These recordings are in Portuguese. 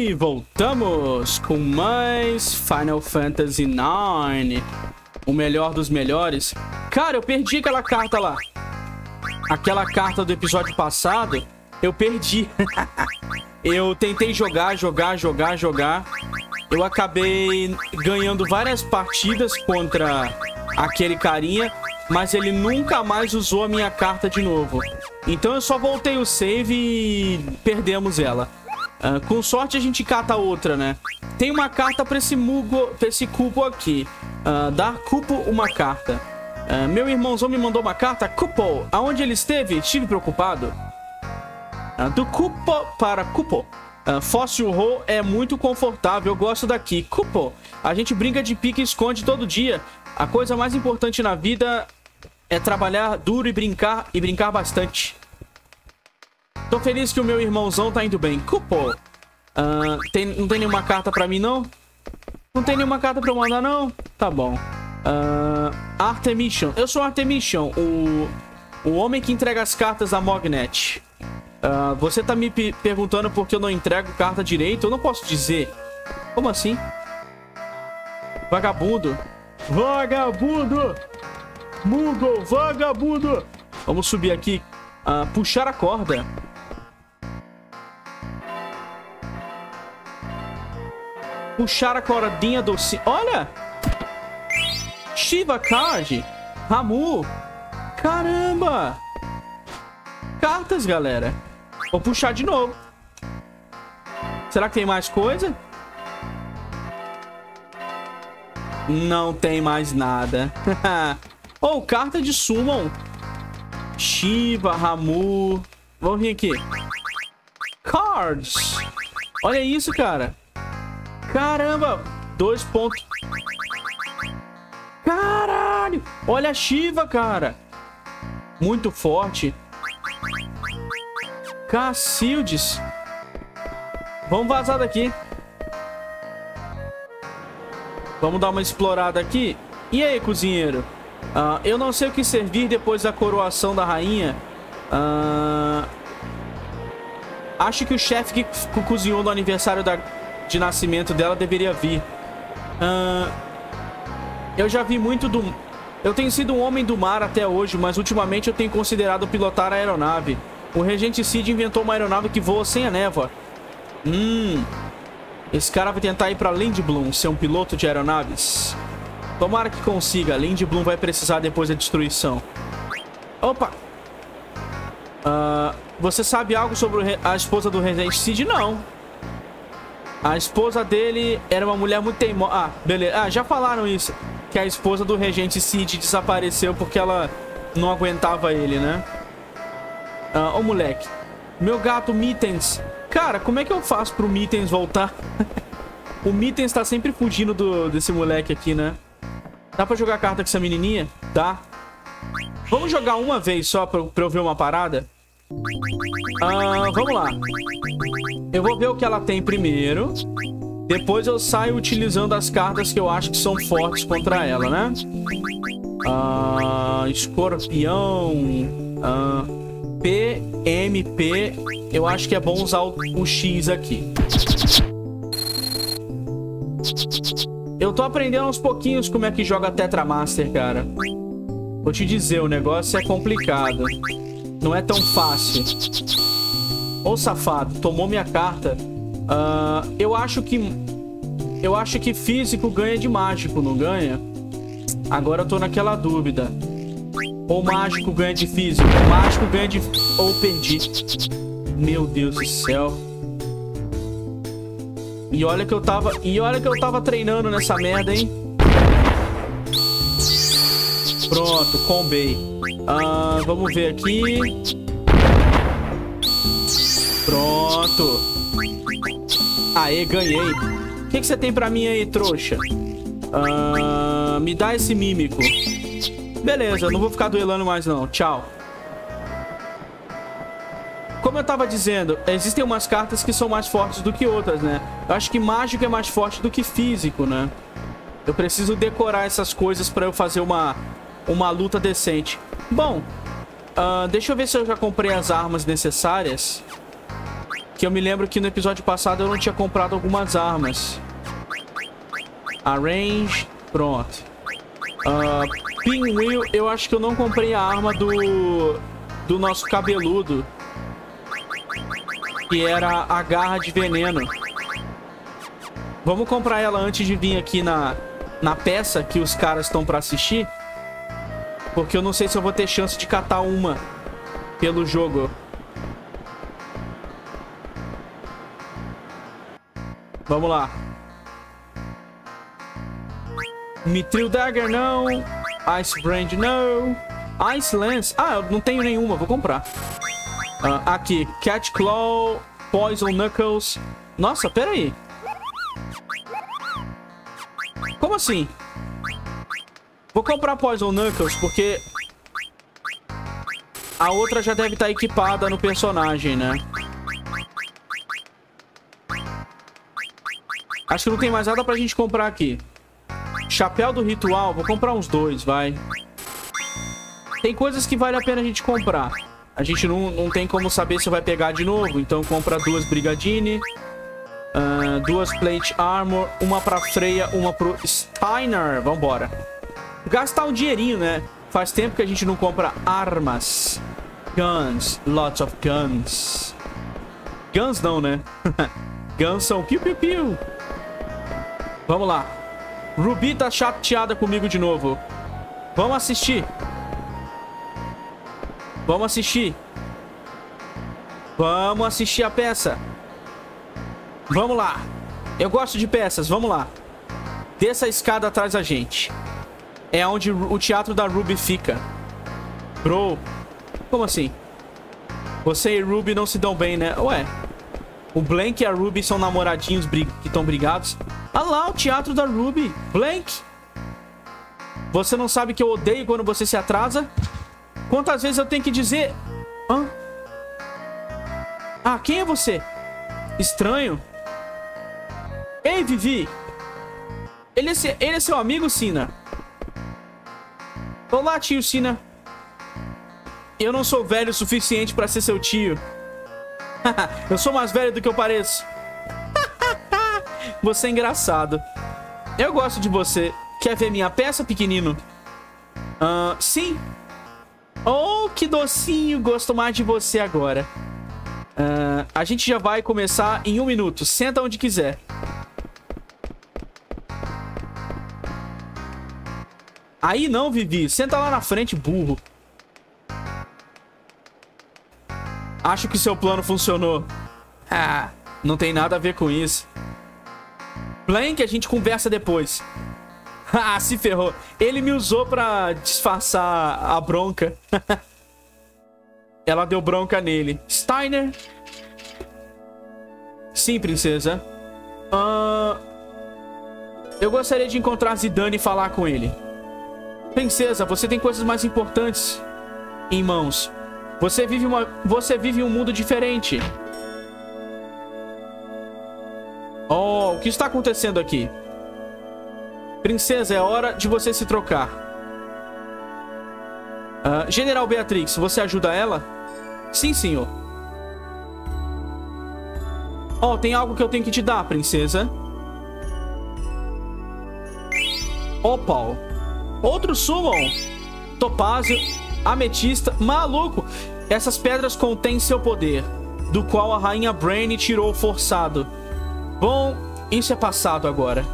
E voltamos com mais Final Fantasy IX. O melhor dos melhores. Cara, eu perdi aquela carta lá. Aquela carta do episódio passado, eu perdi. eu tentei jogar, jogar, jogar, jogar. Eu acabei ganhando várias partidas contra aquele carinha, mas ele nunca mais usou a minha carta de novo. Então eu só voltei o save e perdemos ela. Uh, com sorte a gente cata outra, né? Tem uma carta pra esse, mugo, pra esse cubo aqui. Uh, dar cupo uma carta. Uh, meu irmãozão me mandou uma carta. Cupo, aonde ele esteve? Estive preocupado. Uh, do cupo para cupo. Uh, Fóssil Row é muito confortável, eu gosto daqui. Cupo, a gente brinca de pique e esconde todo dia. A coisa mais importante na vida é trabalhar duro e brincar, e brincar bastante. Tô feliz que o meu irmãozão tá indo bem. Cupo. Uh, tem, não tem nenhuma carta pra mim, não? Não tem nenhuma carta pra eu mandar, não? Tá bom. Uh, Artemission. Eu sou Artemission, o, o homem que entrega as cartas da Mognet. Uh, você tá me perguntando por que eu não entrego carta direito? Eu não posso dizer. Como assim? Vagabundo. Vagabundo! Mugo, vagabundo! Vamos subir aqui. Uh, puxar a corda. Puxar a cordinha do... Olha! Shiva Card. Ramu. Caramba! Cartas, galera. Vou puxar de novo. Será que tem mais coisa? Não tem mais nada. oh, carta de Summon. Shiva, Ramu. Vamos vir aqui. Cards. Olha isso, cara. Caramba. Dois pontos. Caralho. Olha a Shiva, cara. Muito forte. Cacildes. Vamos vazar daqui. Vamos dar uma explorada aqui. E aí, cozinheiro? Uh, eu não sei o que servir depois da coroação da rainha. Uh, acho que o chefe que cozinhou no aniversário da, de nascimento dela deveria vir. Uh, eu já vi muito do... Eu tenho sido um homem do mar até hoje, mas ultimamente eu tenho considerado pilotar a aeronave. O Regente Cid inventou uma aeronave que voa sem a névoa. Hum... Esse cara vai tentar ir pra Lindblom, ser um piloto de aeronaves. Tomara que consiga. Lindblom vai precisar depois da destruição. Opa! Uh, você sabe algo sobre a esposa do Regente Cid? Não. A esposa dele era uma mulher muito teimosa. Ah, beleza. Ah, já falaram isso. Que a esposa do Regente Cid desapareceu porque ela não aguentava ele, né? Ah, ô, moleque. Meu gato Mittens Cara, como é que eu faço pro Mittens voltar? o Mittens tá sempre fugindo do, desse moleque aqui, né? Dá pra jogar carta com essa menininha? Dá. Vamos jogar uma vez só pra, pra eu ver uma parada? Ah, vamos lá. Eu vou ver o que ela tem primeiro. Depois eu saio utilizando as cartas que eu acho que são fortes contra ela, né? Ah, escorpião. Ah, PMP, eu acho que é bom usar o, X aqui. Eu tô aprendendo aos pouquinhos como é que joga Tetra Master, cara. Vou te dizer, o negócio é complicado. Não é tão fácil. Ô, safado, tomou minha carta. Uh, eu acho que... Eu acho que físico ganha de mágico, não ganha? Agora eu tô naquela dúvida. Ou mágico ganha de físico. Mágico ganha de... Ou perdi. Meu Deus do céu. E olha que eu tava... E olha que eu tava treinando nessa merda, hein? Pronto, combei. Ah, vamos ver aqui. Pronto. Aê, ganhei. O que, que você tem pra mim aí, trouxa? Ah, me dá esse mímico. Beleza, não vou ficar duelando mais não. Tchau. Como eu tava dizendo, existem umas cartas que são mais fortes do que outras, né? Eu acho que mágico é mais forte do que físico, né? Eu preciso decorar essas coisas pra eu fazer uma, uma luta decente. Bom, uh, deixa eu ver se eu já comprei as armas necessárias. Que eu me lembro que no episódio passado eu não tinha comprado algumas armas. Arrange. Pronto. Uh, Pinwheel, eu acho que eu não comprei a arma do... Do nosso cabeludo. Que era a garra de veneno. Vamos comprar ela antes de vir aqui na, na peça que os caras estão pra assistir. Porque eu não sei se eu vou ter chance de catar uma pelo jogo. Vamos lá. Mithril Dagger, não. Ice Brand, não. Ice Lance. Ah, eu não tenho nenhuma, vou comprar. Uh, aqui, Cat Claw, Poison Knuckles. Nossa, pera aí. Como assim? Vou comprar Poison Knuckles porque... A outra já deve estar equipada no personagem, né? Acho que não tem mais nada pra gente comprar aqui. Chapéu do ritual, vou comprar uns dois, vai. Tem coisas que vale a pena a gente comprar. A gente não, não tem como saber se vai pegar de novo, então compra duas Brigadine. Uh, duas Plate Armor, uma pra Freya, uma pro Steiner. Vambora. Gastar um dinheirinho, né? Faz tempo que a gente não compra armas. Guns. Lots of guns. Guns não, né? guns são piu-piu-piu. Vamos lá. Ruby tá chateada comigo de novo. Vamos assistir. Vamos assistir. Vamos assistir a peça. Vamos lá. Eu gosto de peças. Vamos lá. Desça a escada atrás da gente. É onde o teatro da Ruby fica. Bro. Como assim? Você e Ruby não se dão bem, né? Ué. O Blank e a Ruby são namoradinhos que estão brigados. Ah lá, o teatro da Ruby. Blank. Você não sabe que eu odeio quando você se atrasa? Quantas vezes eu tenho que dizer... Hã? Ah, quem é você? Estranho. Ei, Vivi. Ele é, ele é seu amigo, Sina? Olá, tio Sina. Eu não sou velho o suficiente pra ser seu tio. eu sou mais velho do que eu pareço. você é engraçado. Eu gosto de você. Quer ver minha peça, pequenino? Uh, sim. Oh, que docinho. Gosto mais de você agora. Uh, a gente já vai começar em um minuto. Senta onde quiser. Aí não, Vivi. Senta lá na frente, burro. Acho que seu plano funcionou. Ah, não tem nada a ver com isso. Plank, a gente conversa depois. ah, se ferrou. Ele me usou pra disfarçar a bronca. Ela deu bronca nele. Steiner? Sim, princesa. Uh... Eu gostaria de encontrar Zidane e falar com ele. Princesa, você tem coisas mais importantes em mãos. Você vive, uma, você vive um mundo diferente. Oh, o que está acontecendo aqui? Princesa, é hora de você se trocar. Uh, General Beatrix, você ajuda ela? Sim, senhor. Oh, tem algo que eu tenho que te dar, princesa. Opal. Outro Summon. Topázio ametista. Maluco! Essas pedras contêm seu poder, do qual a rainha Brainy tirou forçado. Bom, isso é passado agora.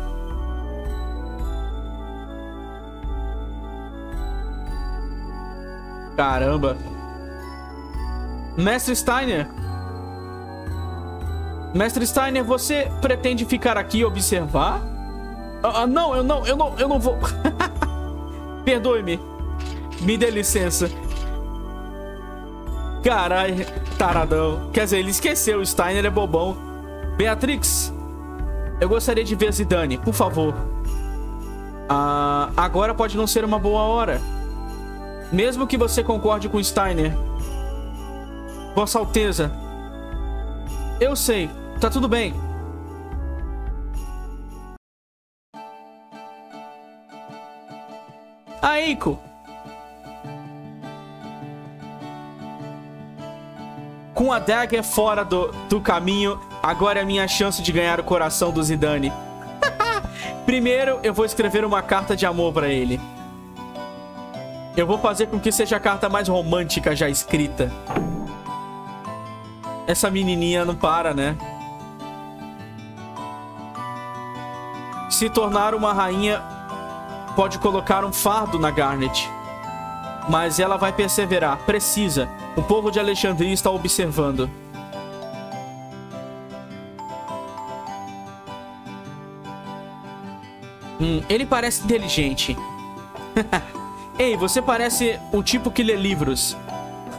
Caramba. Mestre Steiner. Mestre Steiner, você pretende ficar aqui e observar? Ah, ah não, eu não, eu não, eu não vou. Perdoe-me. Me dê licença. Caralho, taradão. Quer dizer, ele esqueceu, o Steiner é bobão. Beatrix, eu gostaria de ver Zidane, por favor. Ah, agora pode não ser uma boa hora. Mesmo que você concorde com Steiner. Vossa Alteza. Eu sei, tá tudo bem. Aiko! Com a dagger fora do, do caminho, agora é a minha chance de ganhar o coração do Zidane. Primeiro, eu vou escrever uma carta de amor pra ele. Eu vou fazer com que seja a carta mais romântica já escrita. Essa menininha não para, né? Se tornar uma rainha pode colocar um fardo na Garnet. Mas ela vai perseverar. Precisa. O povo de Alexandria está observando. Hum, ele parece inteligente. Ei, você parece o tipo que lê livros.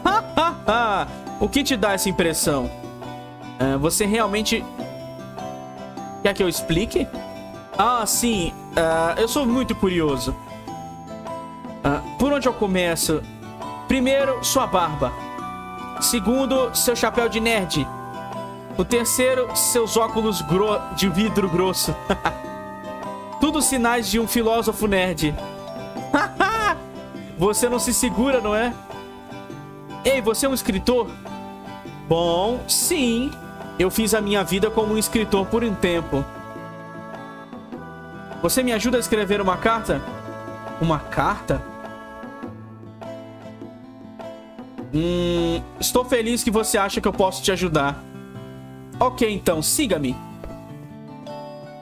o que te dá essa impressão? Uh, você realmente... Quer que eu explique? Ah, sim. Uh, eu sou muito curioso. Uh, por onde eu começo? Primeiro, sua barba. Segundo, seu chapéu de nerd. O terceiro, seus óculos de vidro grosso. Tudo sinais de um filósofo nerd. você não se segura, não é? Ei, você é um escritor? Bom, sim. Eu fiz a minha vida como um escritor por um tempo. Você me ajuda a escrever uma carta? Uma carta? Hum, estou feliz que você acha que eu posso te ajudar. Ok, então, siga-me.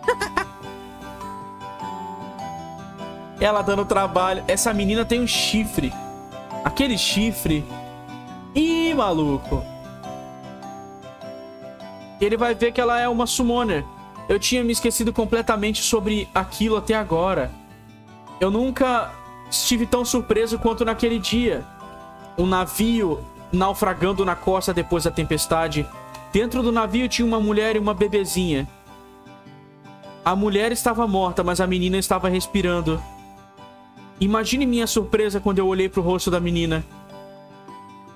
Ela dando trabalho. Essa menina tem um chifre. Aquele chifre. Ih, maluco. Ele vai ver que ela é uma summoner. Eu tinha me esquecido completamente sobre aquilo até agora. Eu nunca estive tão surpreso quanto naquele dia. Um navio naufragando na costa depois da tempestade. Dentro do navio tinha uma mulher e uma bebezinha. A mulher estava morta, mas a menina estava respirando. Imagine minha surpresa quando eu olhei para o rosto da menina.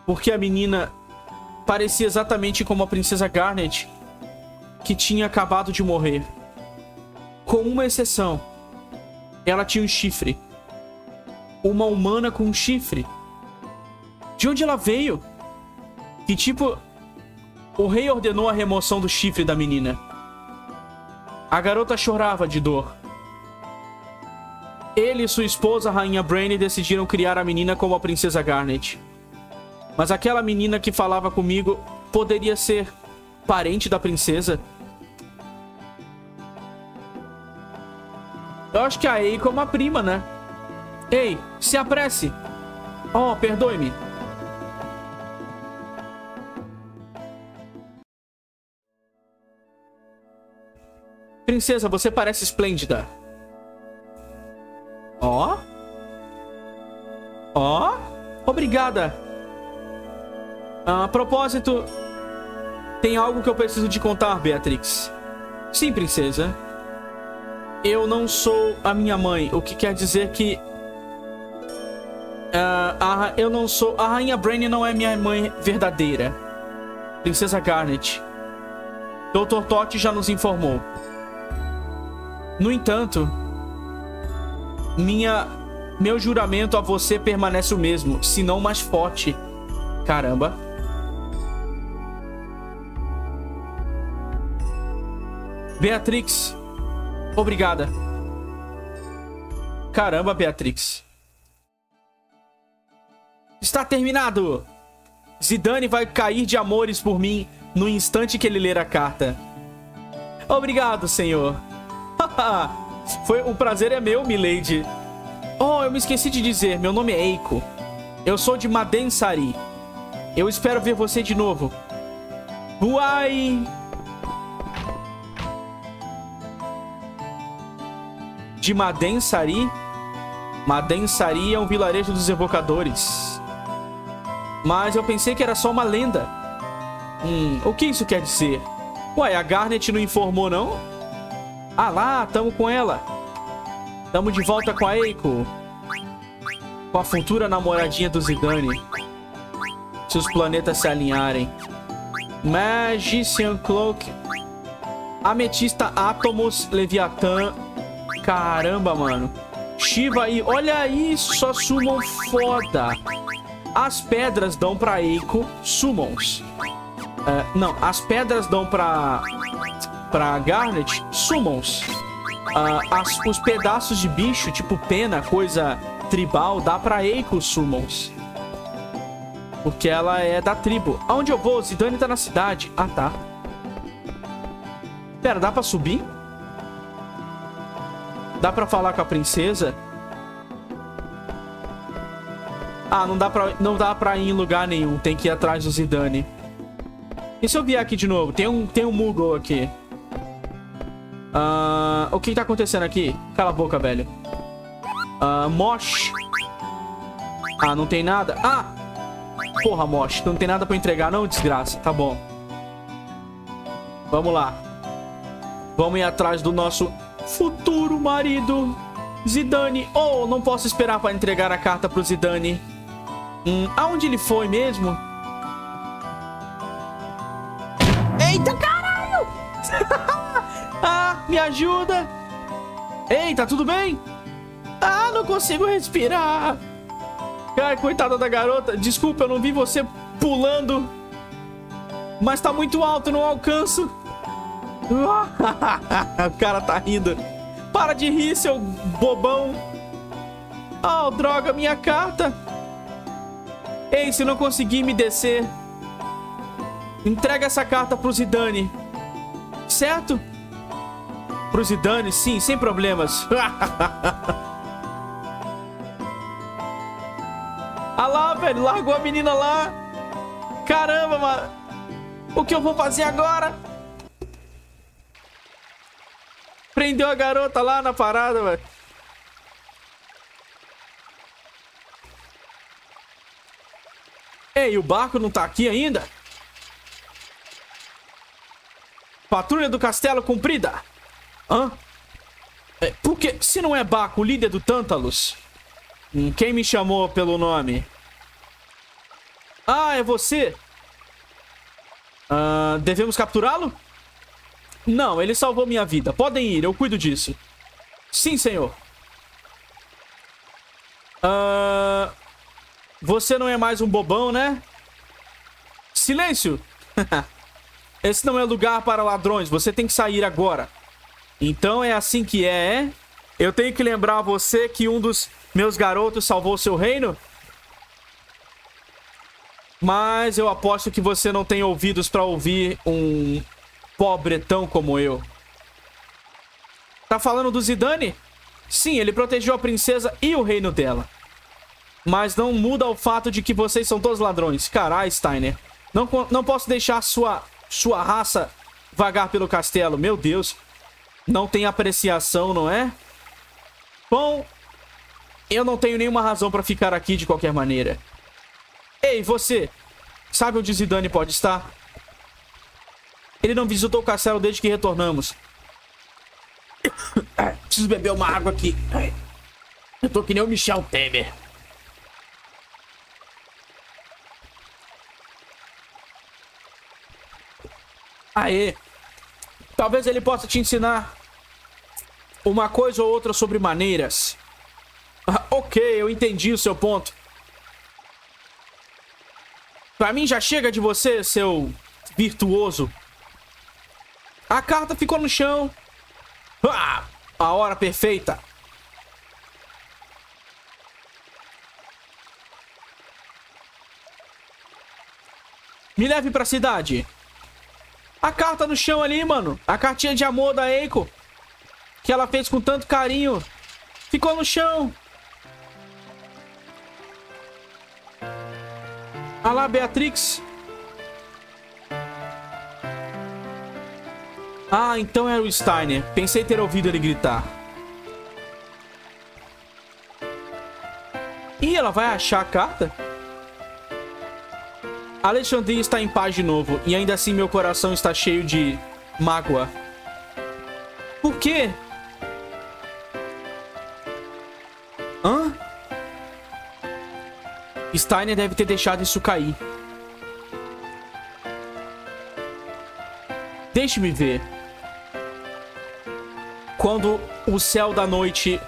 Porque a menina parecia exatamente como a princesa Garnet que tinha acabado de morrer. Com uma exceção. Ela tinha um chifre. Uma humana com um chifre. De onde ela veio? Que tipo... O rei ordenou a remoção do chifre da menina. A garota chorava de dor. Ele e sua esposa, a rainha Brainy, decidiram criar a menina como a princesa Garnet. Mas aquela menina que falava comigo poderia ser parente da princesa Eu acho que a Eiko é uma prima, né? Ei, se apresse. Oh, perdoe-me. Princesa, você parece esplêndida. Ó. Oh. Ó. Oh. Obrigada. A propósito, tem algo que eu preciso te contar, Beatrix. Sim, princesa eu não sou a minha mãe, o que quer dizer que uh, a, eu não sou a rainha Brainy não é minha mãe verdadeira. Princesa Garnet. Dr. Totti já nos informou. No entanto, minha meu juramento a você permanece o mesmo, se não mais forte. Caramba. Beatrix, Obrigada. Caramba, Beatrix. Está terminado! Zidane vai cair de amores por mim no instante que ele ler a carta. Obrigado, senhor. Foi um prazer é meu, milady. Oh, eu me esqueci de dizer, meu nome é Eiko. Eu sou de Madensari. Eu espero ver você de novo. Uai! De Madensari. Madensari é um vilarejo dos evocadores. Mas eu pensei que era só uma lenda. Hum, o que isso quer dizer? Ué, a Garnet não informou, não? Ah lá, tamo com ela. Tamo de volta com a Eiko. Com a futura namoradinha do Zidane. Se os planetas se alinharem. Magician Cloak. Ametista Atomos Leviathan Caramba, mano. Shiva aí. Olha isso, só summon foda. As pedras dão pra Eiko summons. É, não, as pedras dão pra... Pra Garnet Summons. Uh, as, os pedaços de bicho, tipo pena, coisa tribal, dá pra Eiko Summons. Porque ela é da tribo. Aonde eu vou? Zidane tá na cidade. Ah, tá. Pera, dá pra subir? Dá pra falar com a princesa? Ah, não dá pra, não dá pra ir em lugar nenhum. Tem que ir atrás do Zidane. E se eu vier aqui de novo? Tem um, tem um Moogle aqui. Uh, o que, tá acontecendo aqui? Cala a boca, velho. Uh, Mosh. Ah, não tem nada? Ah! Porra, Mosh. Não tem nada pra entregar não, desgraça. Tá bom. Vamos lá. Vamos ir atrás do nosso futuro marido. Zidane. Oh, não posso esperar pra entregar a carta pro Zidane. Hum, aonde ele foi mesmo? Eita, caralho! ah, me ajuda! Ei, tá tudo bem? Ah, não consigo respirar. Cara, coitada da garota. Desculpa, eu não vi você pulando. Mas tá muito alto, não alcanço. o cara tá rindo. Para de rir, seu bobão. Oh, droga, minha carta. Ei, se não conseguir me descer, entrega essa carta pro Zidane. Certo? Pro Zidane, sim, sem problemas. ah lá, velho, largou a menina lá. Caramba, mano. O que eu vou fazer agora? Prendeu a garota lá na parada, velho. Ei, o barco não tá aqui ainda? Patrulha do castelo cumprida. Hã? É, por que? Se não é Baco, líder do Tântalos? Hum, quem me chamou pelo nome? Ah, é você? Uh, devemos capturá-lo? Não, ele salvou minha vida. Podem ir, eu cuido disso. Sim, senhor. Uh... Você não é mais um bobão, né? Silêncio! Esse não é lugar para ladrões. Você tem que sair agora. Então é assim que é, é? Eu tenho que lembrar você que um dos meus garotos salvou seu reino? Mas eu aposto que você não tem ouvidos para ouvir um pobretão como eu. Tá falando do Zidane? Sim, ele protegeu a princesa e o reino dela. Mas não muda o fato de que vocês são todos ladrões. Caralho, Steiner. Não, não posso deixar sua, sua raça vagar pelo castelo. Meu Deus. Não tem apreciação, não é? Bom, eu não tenho nenhuma razão pra ficar aqui de qualquer maneira. Ei, você. Sabe onde Zidane pode estar? Ele não visitou o castelo desde que retornamos. Preciso beber uma água aqui. Eu tô que nem o Michel Temer. Aê. Talvez ele possa te ensinar uma coisa ou outra sobre maneiras. Ah, ok, eu entendi o seu ponto. Pra mim já chega de você, seu virtuoso. A carta ficou no chão. Ah, a hora perfeita. Me leve pra cidade. A carta no chão ali, mano. A cartinha de amor da Eiko. Que ela fez com tanto carinho. Ficou no chão. Olha lá, Beatrix. Ah, então era o Steiner. Pensei ter ouvido ele gritar. Ih, ela vai achar a carta? Alexandria está em paz de novo. E ainda assim meu coração está cheio de mágoa. Por quê? Hã? Steiner deve ter deixado isso cair. Deixe-me ver. Quando o céu da noite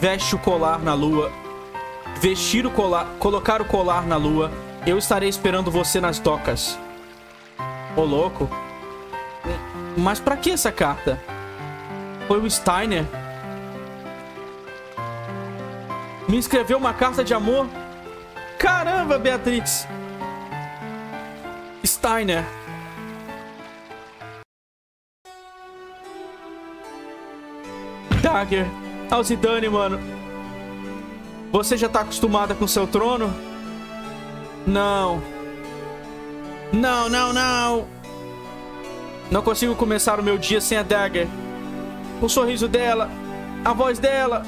veste o colar na lua, vestir o colar, colocar o colar na lua, eu estarei esperando você nas docas. Ô, louco. Mas pra que essa carta? Foi o Steiner. Me escreveu uma carta de amor? Caramba, Beatrix! Steiner. Dagger. Alzidane, mano. Você já tá acostumada com seu trono? Não. Não, não, não. Não consigo começar o meu dia sem a Dagger. O sorriso dela. A voz dela.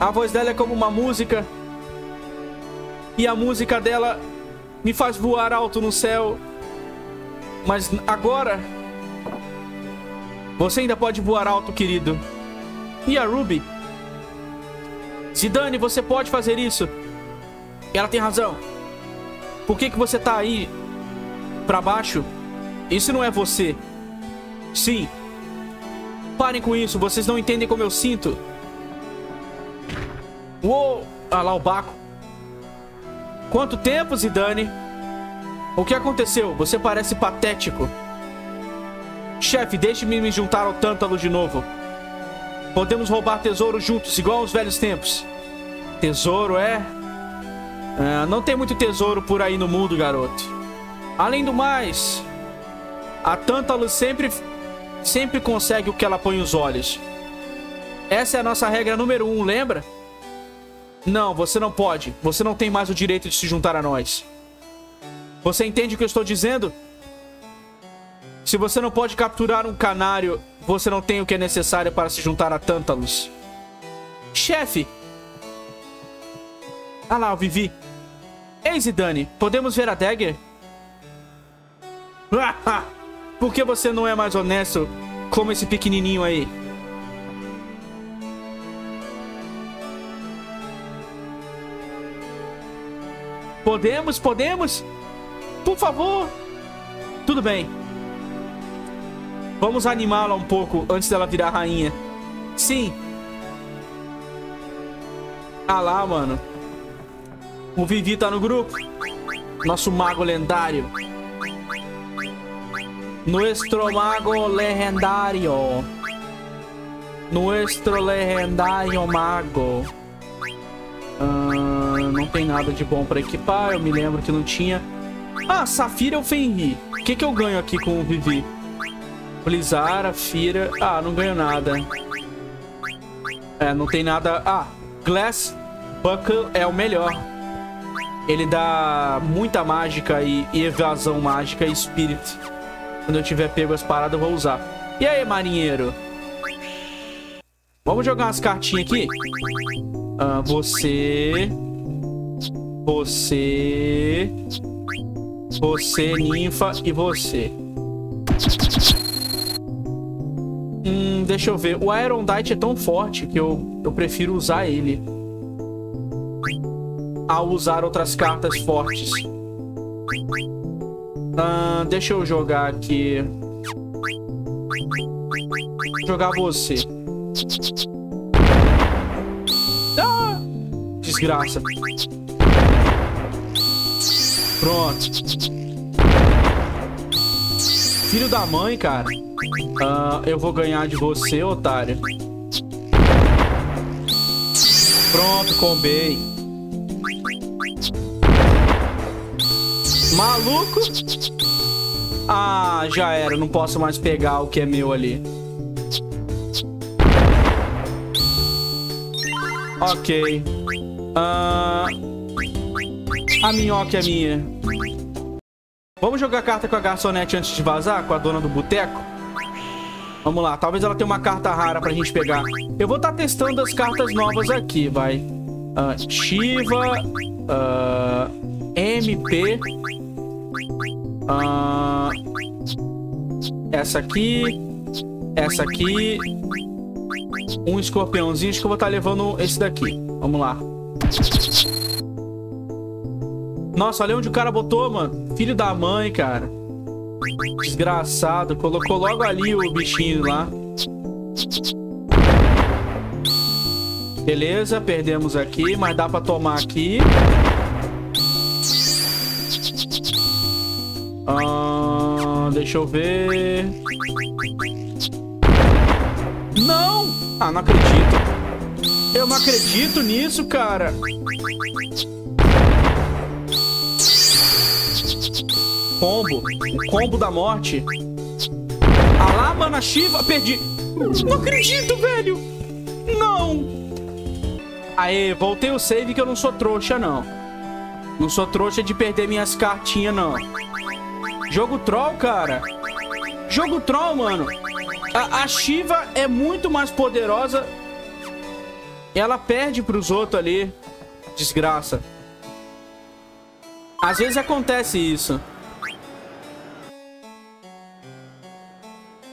A voz dela é como uma música. E a música dela me faz voar alto no céu. Mas agora... Você ainda pode voar alto, querido. E a Ruby? Zidane, você pode fazer isso. Ela tem razão. Por que, que você tá aí pra baixo? Isso não é você. Sim. Parem com isso, vocês não entendem como eu sinto. Uou! Ah lá o Baco. Quanto tempo, Zidane? O que aconteceu? Você parece patético. Chefe, deixe-me me juntar ao Tântalo de novo. Podemos roubar tesouro juntos, igual aos velhos tempos. Tesouro, é? é? Não tem muito tesouro por aí no mundo, garoto. Além do mais, a Tântalo sempre, sempre consegue o que ela põe os olhos. Essa é a nossa regra número um, lembra? Não, você não pode. Você não tem mais o direito de se juntar a nós. Você entende o que eu estou dizendo? Se você não pode capturar um canário, você não tem o que é necessário para se juntar a Tântalos. Chefe! Ah lá, eu Vivi. Ei, Zidane, podemos ver a Dagger? Por que você não é mais honesto como esse pequenininho aí? Podemos, podemos? Por favor. Tudo bem. Vamos animá-la um pouco antes dela virar rainha. Sim. Ah lá, mano. O Vivi tá no grupo. Nosso mago lendário. Nuestro mago legendário. Nuestro legendário mago. Ah, não tem nada de bom pra equipar. Eu me lembro que não tinha. Ah, Safira ou Fenrir? O que, que eu ganho aqui com o Vivi? Blizzara, Fira... Ah, não ganho nada. É, não tem nada... Ah, Glass Buckle é o melhor. Ele dá muita mágica e, e evasão mágica e Spirit. Quando eu tiver pego as paradas, eu vou usar. E aí, marinheiro? Vamos jogar umas cartinhas aqui? Ah, você... Você... Você, ninfa e você. Hum, deixa eu ver. O Ironite é tão forte que eu, eu prefiro usar ele. Ao usar outras cartas fortes. Ah, deixa eu jogar aqui. Jogar você. Ah! Desgraça. Pronto. Filho da mãe, cara. Uh, eu vou ganhar de você, otário. Pronto, combei. Maluco? Ah, já era. Não posso mais pegar o que é meu ali. Ok. Uh... A minhoca é minha. Vamos jogar carta com a garçonete antes de vazar? Com a dona do boteco? Vamos lá. Talvez ela tenha uma carta rara pra gente pegar. Eu vou estar tá testando as cartas novas aqui, vai. Uh, Shiva. Uh, MP. Uh, essa aqui. Essa aqui. Um escorpiãozinho. Acho que eu vou estar tá levando esse daqui. Vamos lá. Nossa, olha onde o cara botou, mano. Filho da mãe, cara. Desgraçado. Colocou logo ali o bichinho lá. Beleza, perdemos aqui, mas dá pra tomar aqui. Ah... Deixa eu ver... Não! Ah, não acredito. Eu não acredito nisso, cara. Combo. O combo da morte. Lá, mana Shiva. Perdi. Não acredito, velho. Não. Aê, voltei o save que eu não sou trouxa, não. Não sou trouxa de perder minhas cartinhas, não. Jogo troll, cara. Jogo troll, mano. A, a Shiva é muito mais poderosa. Ela perde pros outros ali. Desgraça. Às vezes acontece isso.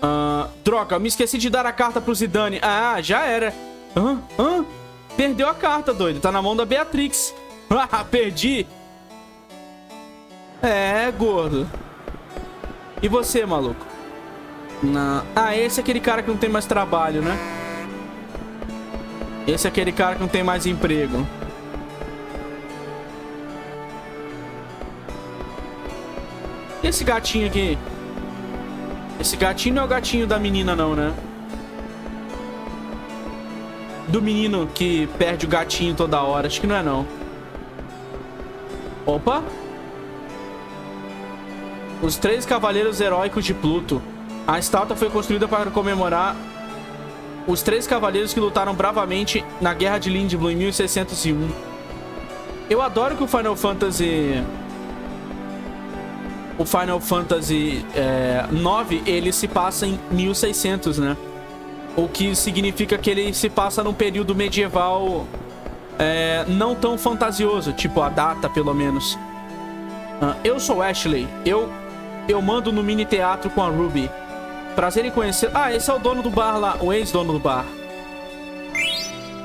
Uh, droga, me esqueci de dar a carta pro Zidane. Ah, já era. Hã? Hã? Perdeu a carta, doido. Tá na mão da Beatrix. Ah, perdi. É, gordo. E você, maluco? Não. Ah, esse é aquele cara que não tem mais trabalho, né? Esse é aquele cara que não tem mais emprego. E esse gatinho aqui? Esse gatinho não é o gatinho da menina, não, né? Do menino que perde o gatinho toda hora. Acho que não é, não. Opa! Os três cavaleiros heróicos de Pluto. A estátua foi construída para comemorar os três cavaleiros que lutaram bravamente na Guerra de Lindblum em 1601. Eu adoro que o Final Fantasy... O Final Fantasy é, 9, ele se passa em 1600, né? O que significa que ele se passa num período medieval é, não tão fantasioso, tipo a data, pelo menos. Uh, eu sou Ashley, eu, eu mando no mini teatro com a Ruby. Prazer em conhecer... Ah, esse é o dono do bar lá. O ex-dono do bar.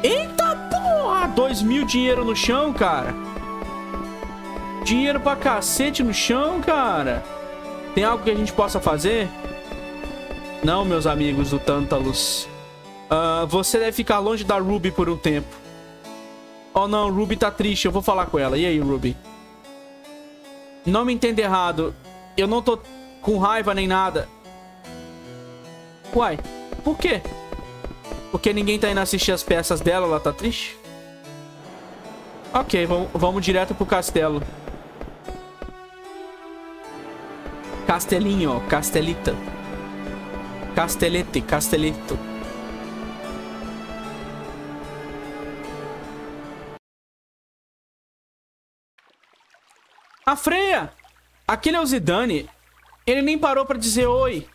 Eita porra! Dois mil dinheiro no chão, cara. Dinheiro pra cacete no chão, cara. Tem algo que a gente possa fazer? Não, meus amigos do Tantalus. Uh, você deve ficar longe da Ruby por um tempo. Oh, não. Ruby tá triste. Eu vou falar com ela. E aí, Ruby? Não me entenda errado. Eu não tô com raiva nem nada. Uai, por quê? Porque ninguém tá indo assistir as peças dela, ela tá triste? Ok, vamos, vamos direto pro castelo. Castelinho, castelita. Castelete, castelito. A Freia! Aquele é o Zidane. Ele nem parou pra dizer oi.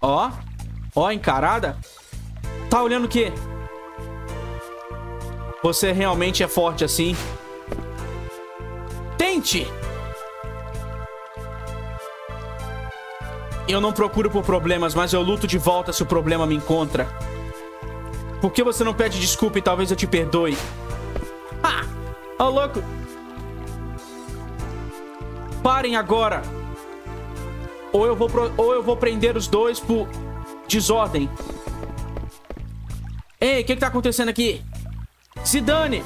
Ó. Ó, encarada. Tá olhando o quê? Você realmente é forte assim? Tente! Eu não procuro por problemas, mas eu luto de volta se o problema me encontra. Por que você não pede desculpa e talvez eu te perdoe? Ah! Ô, oh, louco! Parem agora! Ou eu vou, pro... ou eu vou prender os dois por desordem. Ei, o que, que tá acontecendo aqui? Se dane!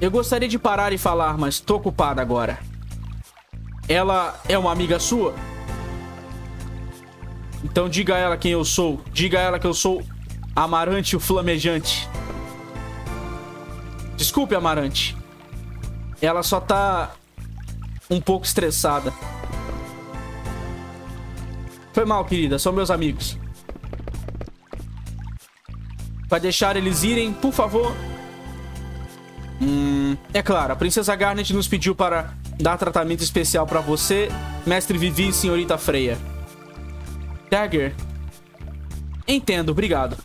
Eu gostaria de parar e falar, mas tô ocupado agora. Ela é uma amiga sua? Então diga a ela quem eu sou. Diga a ela que eu sou Amarante o Flamejante. Desculpe, Amarante. Ela só tá um pouco estressada. Foi mal, querida. São meus amigos. Vai deixar eles irem, por favor? Hum, é claro, a Princesa Garnet nos pediu para dar tratamento especial para você, Mestre Vivi e Senhorita Freya. Dagger. Entendo, obrigado.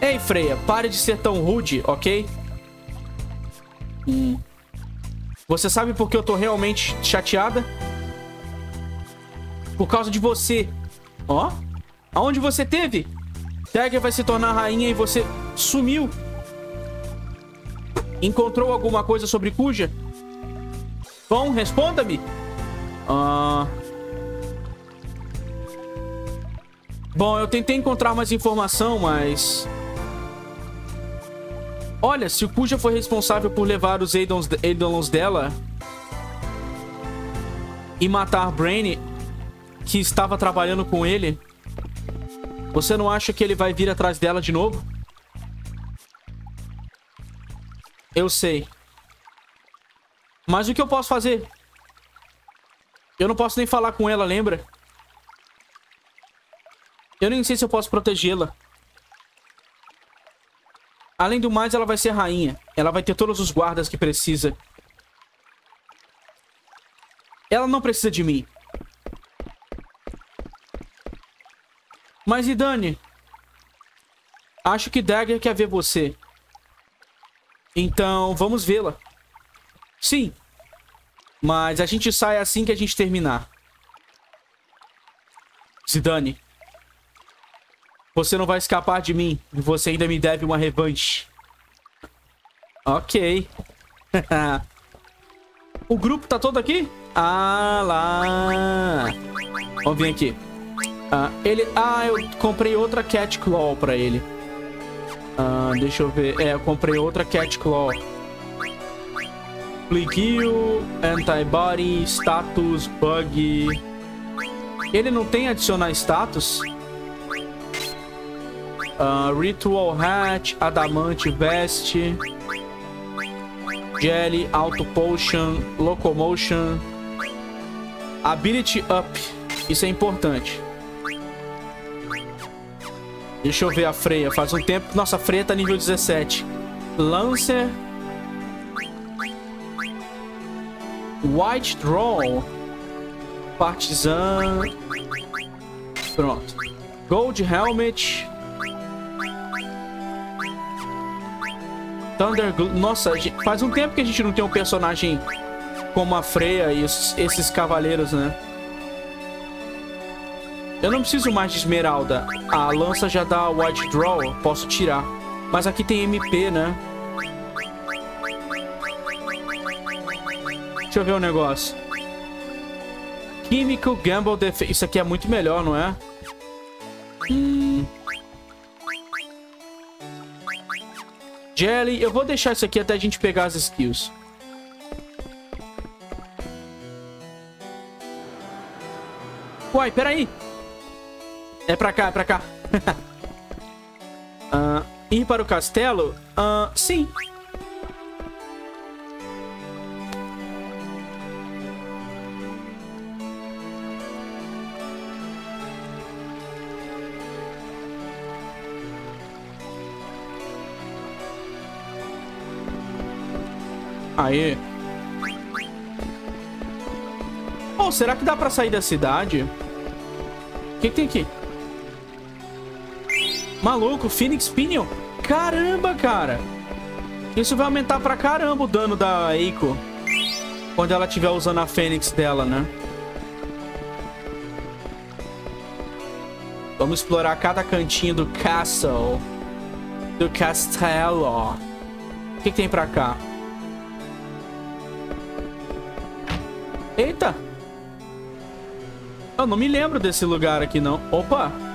Ei, Freya, pare de ser tão rude, ok? Hum. Você sabe por que eu tô realmente chateada? Por causa de você. Ó. Aonde você teve? Dagger vai se tornar rainha e você sumiu. Encontrou alguma coisa sobre Kuja? Bom, responda-me. Ah... Bom, eu tentei encontrar mais informação, mas... Olha, se o Kuja foi responsável por levar os Eidolons dela e matar Brainy, que estava trabalhando com ele, você não acha que ele vai vir atrás dela de novo? Eu sei. Mas o que eu posso fazer? Eu não posso nem falar com ela, lembra? Eu nem sei se eu posso protegê-la. Além do mais, ela vai ser rainha. Ela vai ter todos os guardas que precisa. Ela não precisa de mim. Mas e Dani? Acho que Dagger quer ver você. Então, vamos vê-la. Sim. Mas a gente sai assim que a gente terminar. Zidane. Você não vai escapar de mim. Você ainda me deve uma revanche. Ok. o grupo tá todo aqui? Ah, lá. Vamos vir aqui. Ah, ele... Ah, eu comprei outra Cat Claw pra ele. Ah, deixa eu ver. É, eu comprei outra Cat Claw. Pligill, Antibody, Status, Bug. Ele não tem adicionar status? Uh, Ritual Hat, Adamante Veste, Jelly, Auto Potion, Locomotion, Ability Up. Isso é importante. Deixa eu ver a Freya. Faz um tempo... Nossa, a Freya tá nível 17. Lancer. White Draw. Partizan. Pronto. Gold Helmet. Thunder... Nossa, faz um tempo que a gente não tem um personagem como a Freya e esses cavaleiros, né? Eu não preciso mais de esmeralda. A lança já dá white draw, posso tirar. Mas aqui tem MP, né? Deixa eu ver um negócio. Chemical Gamble Defense. Isso aqui é muito melhor, não é? Hum... Jelly. Eu vou deixar isso aqui até a gente pegar as skills. Uai, peraí. É pra cá, é pra cá. uh, ir para o castelo? Uh, sim. Aê. Oh, será que dá pra sair da cidade? O que, que tem aqui? Maluco, Phoenix Pinion. Caramba, cara. Isso vai aumentar pra caramba o dano da Eiko. Quando ela estiver usando a Fênix dela, né? Vamos explorar cada cantinho do castle. Do castelo. O que, que tem pra cá? Eita! Eu não me lembro desse lugar aqui, não. Opa!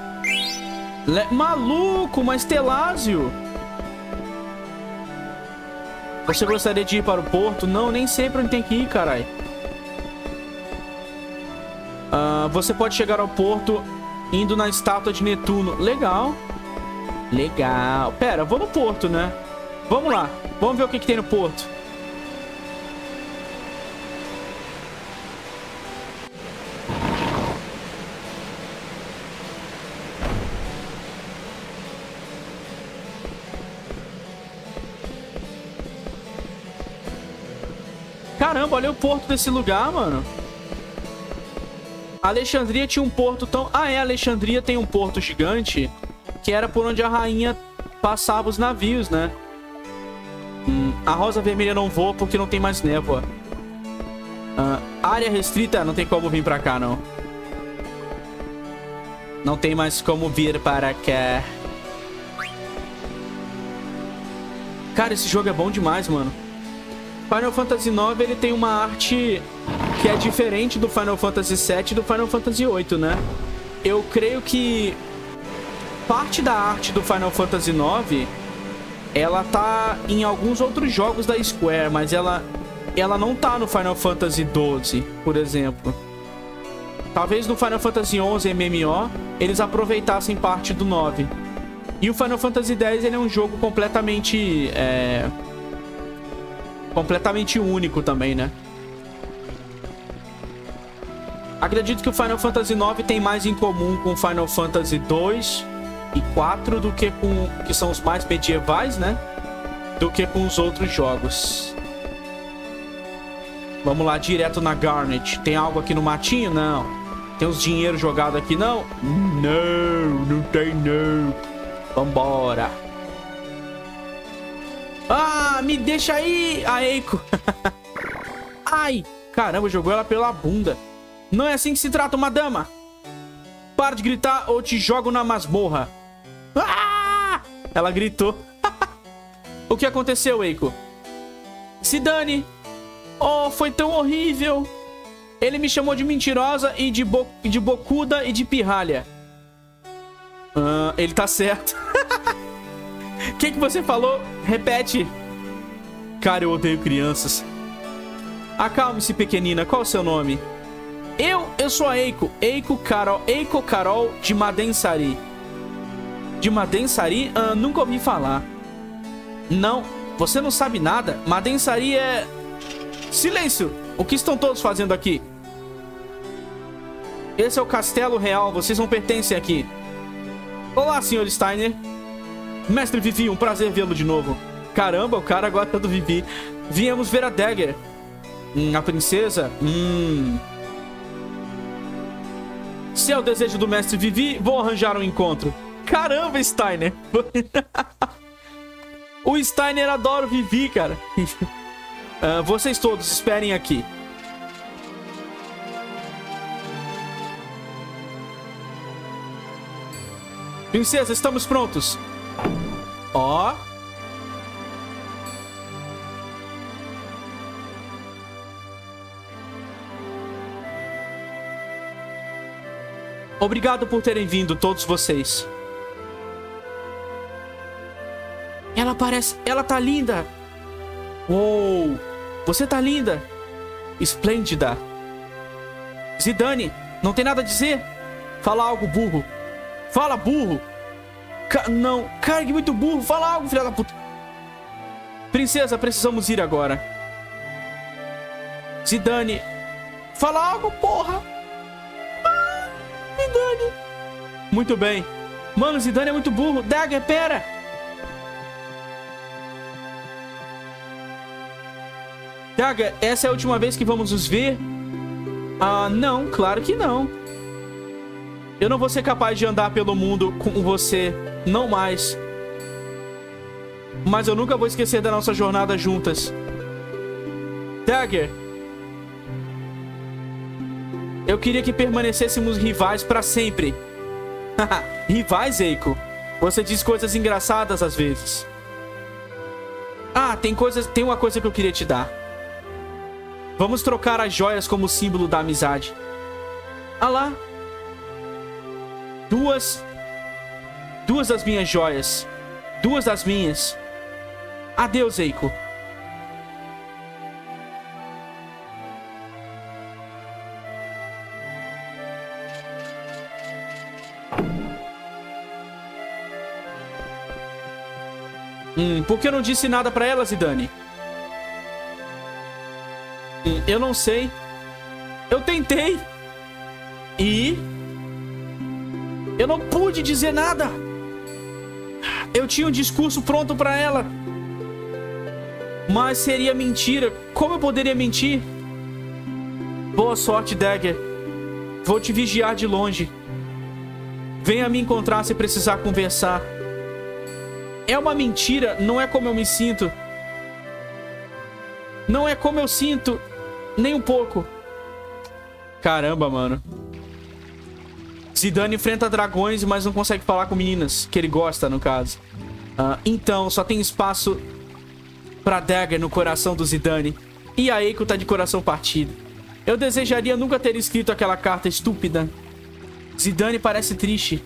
Le Maluco, uma Estelásio! Você gostaria de ir para o porto? Não, nem sempre onde tem que ir, carai. Uh, você pode chegar ao porto indo na estátua de Netuno. Legal. Legal. Pera, vou no porto, né? Vamos lá. Vamos ver o que, que tem no porto. Olha o porto desse lugar, mano. Alexandria tinha um porto tão... Ah, é, Alexandria tem um porto gigante que era por onde a rainha passava os navios, né? Hum, a rosa vermelha não voa porque não tem mais névoa. Uh, área restrita, não tem como vir pra cá, não. Não tem mais como vir para cá. Cara, esse jogo é bom demais, mano. Final Fantasy IX ele tem uma arte que é diferente do Final Fantasy VII e do Final Fantasy VIII, né? Eu creio que parte da arte do Final Fantasy IX ela tá em alguns outros jogos da Square, mas ela, ela não tá no Final Fantasy XII, por exemplo. Talvez no Final Fantasy XI MMO eles aproveitassem parte do 9. E o Final Fantasy X ele é um jogo completamente... É... Completamente único também, né? Acredito que o Final Fantasy IX tem mais em comum com o Final Fantasy 2 e 4 do que com... Que são os mais medievais, né? Do que com os outros jogos. Vamos lá, direto na Garnet. Tem algo aqui no matinho? Não. Tem uns dinheiro jogado aqui, não? Não, não tem não. Vambora. Ah, me deixa aí, a Eiko. Ai, caramba, jogou ela pela bunda. Não é assim que se trata uma dama. Para de gritar ou te jogo na masmorra. Ah! Ela gritou. o que aconteceu, Eiko? Se dane. Oh, foi tão horrível. Ele me chamou de mentirosa e de, bo de bocuda e de pirralha. Uh, ele tá certo. O que, que você falou? Repete. Cara, eu odeio crianças. Acalme-se, pequenina. Qual o seu nome? Eu, eu sou a Eiko. Eiko Carol, Eiko Carol de Madensari. De Madensari? Uh, nunca ouvi falar. Não, você não sabe nada. Madensari é... Silêncio! O que estão todos fazendo aqui? Esse é o Castelo Real. Vocês não pertencem aqui. Olá, Sr. Steiner. Mestre Vivi, um prazer vê-lo de novo. Caramba, o cara agora é do Vivi. Viemos ver a Dagger. Hum, a princesa? Hum... Se é o desejo do mestre Vivi, vou arranjar um encontro. Caramba, Steiner. o Steiner adora o Vivi, cara. Uh, vocês todos esperem aqui. Princesa, estamos prontos. Ó. Obrigado por terem vindo, todos vocês. Ela parece... Ela tá linda. Uou! Você tá linda! Esplêndida! Zidane, não tem nada a dizer? Fala algo, burro! Fala, burro! Ca não, cargue muito burro! Fala algo, filha da puta! Princesa, precisamos ir agora. Zidane, fala algo, porra! Ah, Zidane! Muito bem. Mano, Zidane é muito burro. Dagger, pera! Daga, essa é a última vez que vamos nos ver? Ah, não, claro que não. Eu não vou ser capaz de andar pelo mundo com você, não mais. Mas eu nunca vou esquecer da nossa jornada juntas. Dagger. Eu queria que permanecêssemos rivais para sempre. rivais, Eiko? Você diz coisas engraçadas às vezes. Ah, tem coisas, tem uma coisa que eu queria te dar. Vamos trocar as joias como símbolo da amizade. Ah lá. Duas. Duas das minhas joias. Duas das minhas. Adeus, Eiko. Hum, por que eu não disse nada pra ela, Zidane? Eu não sei. Eu tentei. E... Eu não pude dizer nada. Eu tinha um discurso pronto para ela. Mas seria mentira. Como eu poderia mentir? Boa sorte, Dagger. Vou te vigiar de longe. Venha me encontrar se precisar conversar. É uma mentira, não é como eu me sinto. Não é como eu sinto. Nem um pouco. Caramba, mano. Zidane enfrenta dragões, mas não consegue falar com meninas. Que ele gosta, no caso. Uh, então, só tem espaço pra Dagger no coração do Zidane. E a Eiko tá de coração partido. Eu desejaria nunca ter escrito aquela carta estúpida. Zidane parece triste.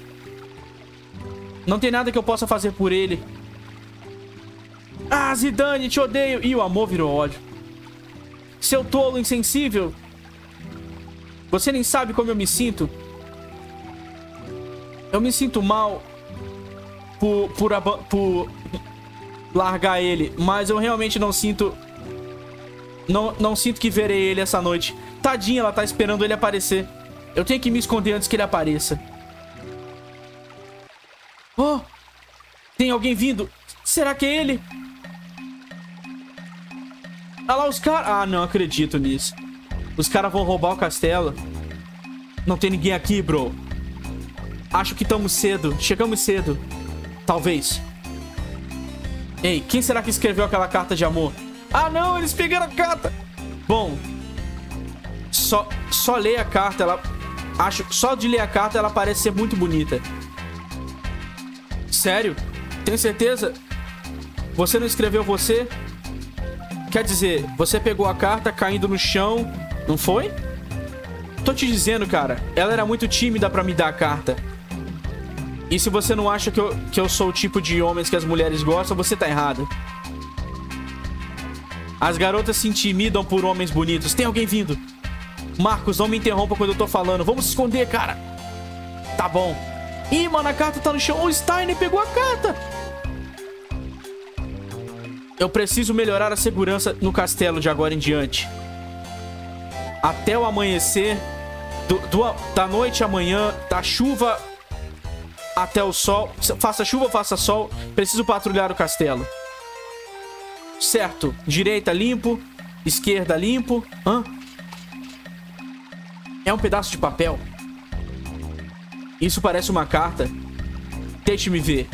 Não tem nada que eu possa fazer por ele. Ah, Zidane, te odeio. E o amor virou ódio. Seu tolo insensível. Você nem sabe como eu me sinto. Eu me sinto mal por, por, por largar ele. Mas eu realmente não sinto... Não, não sinto que verei ele essa noite. Tadinha, ela tá esperando ele aparecer. Eu tenho que me esconder antes que ele apareça. Oh! Tem alguém vindo. Será que é ele? Olha lá os caras. Ah, não acredito nisso. Os caras vão roubar o castelo. Não tem ninguém aqui, bro. Acho que estamos cedo. Chegamos cedo. Talvez. Ei, quem será que escreveu aquela carta de amor? Ah, não, eles pegaram a carta. Bom, só, só ler a carta, ela... Acho, só de ler a carta, ela parece ser muito bonita. Sério? Tem certeza? Você não escreveu você? Quer dizer, você pegou a carta caindo no chão, não foi? Tô te dizendo, cara, ela era muito tímida pra me dar a carta. E se você não acha que eu, que eu sou o tipo de homens que as mulheres gostam, você tá errado. As garotas se intimidam por homens bonitos. Tem alguém vindo. Marcos, não me interrompa quando eu tô falando. Vamos se esconder, cara. Tá bom. Ih, mano, a carta tá no chão. O Steiner pegou a carta. Eu preciso melhorar a segurança no castelo de agora em diante. Até o amanhecer, do, do, da noite amanhã, da chuva até o sol. Faça chuva, faça sol. Preciso patrulhar o castelo. Certo. Direita limpo. Esquerda limpo. Hã? É um pedaço de papel. Isso parece uma carta. Deixe-me ver.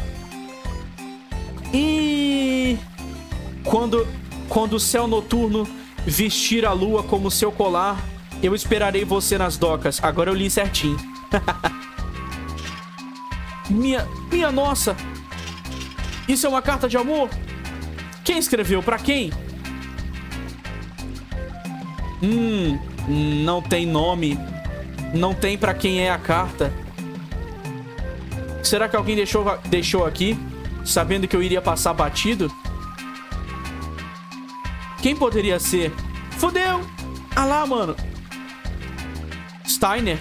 E quando quando o céu noturno vestir a lua como seu colar, eu esperarei você nas docas. Agora eu li certinho. minha minha nossa. Isso é uma carta de amor? Quem escreveu? Para quem? Hum, não tem nome. Não tem para quem é a carta. Será que alguém deixou, deixou aqui? Sabendo que eu iria passar batido? Quem poderia ser? Fudeu! Ah lá, mano. Steiner.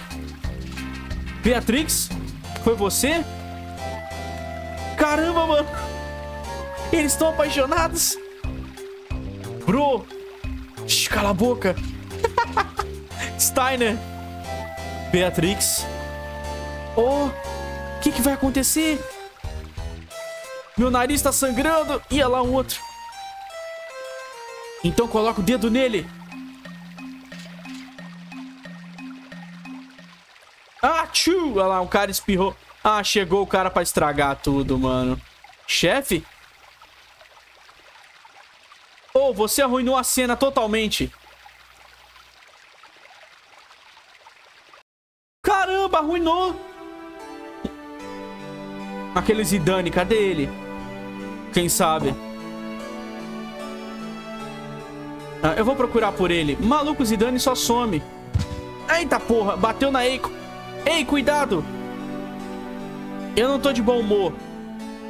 Beatrix? Foi você? Caramba, mano. Eles estão apaixonados. Bro. Shhh, cala a boca. Steiner. Beatrix. Oh, o que, que vai acontecer? Meu nariz tá sangrando. E lá um outro. Então coloca o dedo nele. Tchu! Olha lá, um cara espirrou. Ah, chegou o cara pra estragar tudo, mano. Chefe? Oh, você arruinou a cena totalmente. Caramba, arruinou. Aquele Zidane, cadê ele? Quem sabe? Ah, eu vou procurar por ele. Maluco Zidane só some. Eita porra, bateu na Eiko. Ei, cuidado. Eu não tô de bom humor.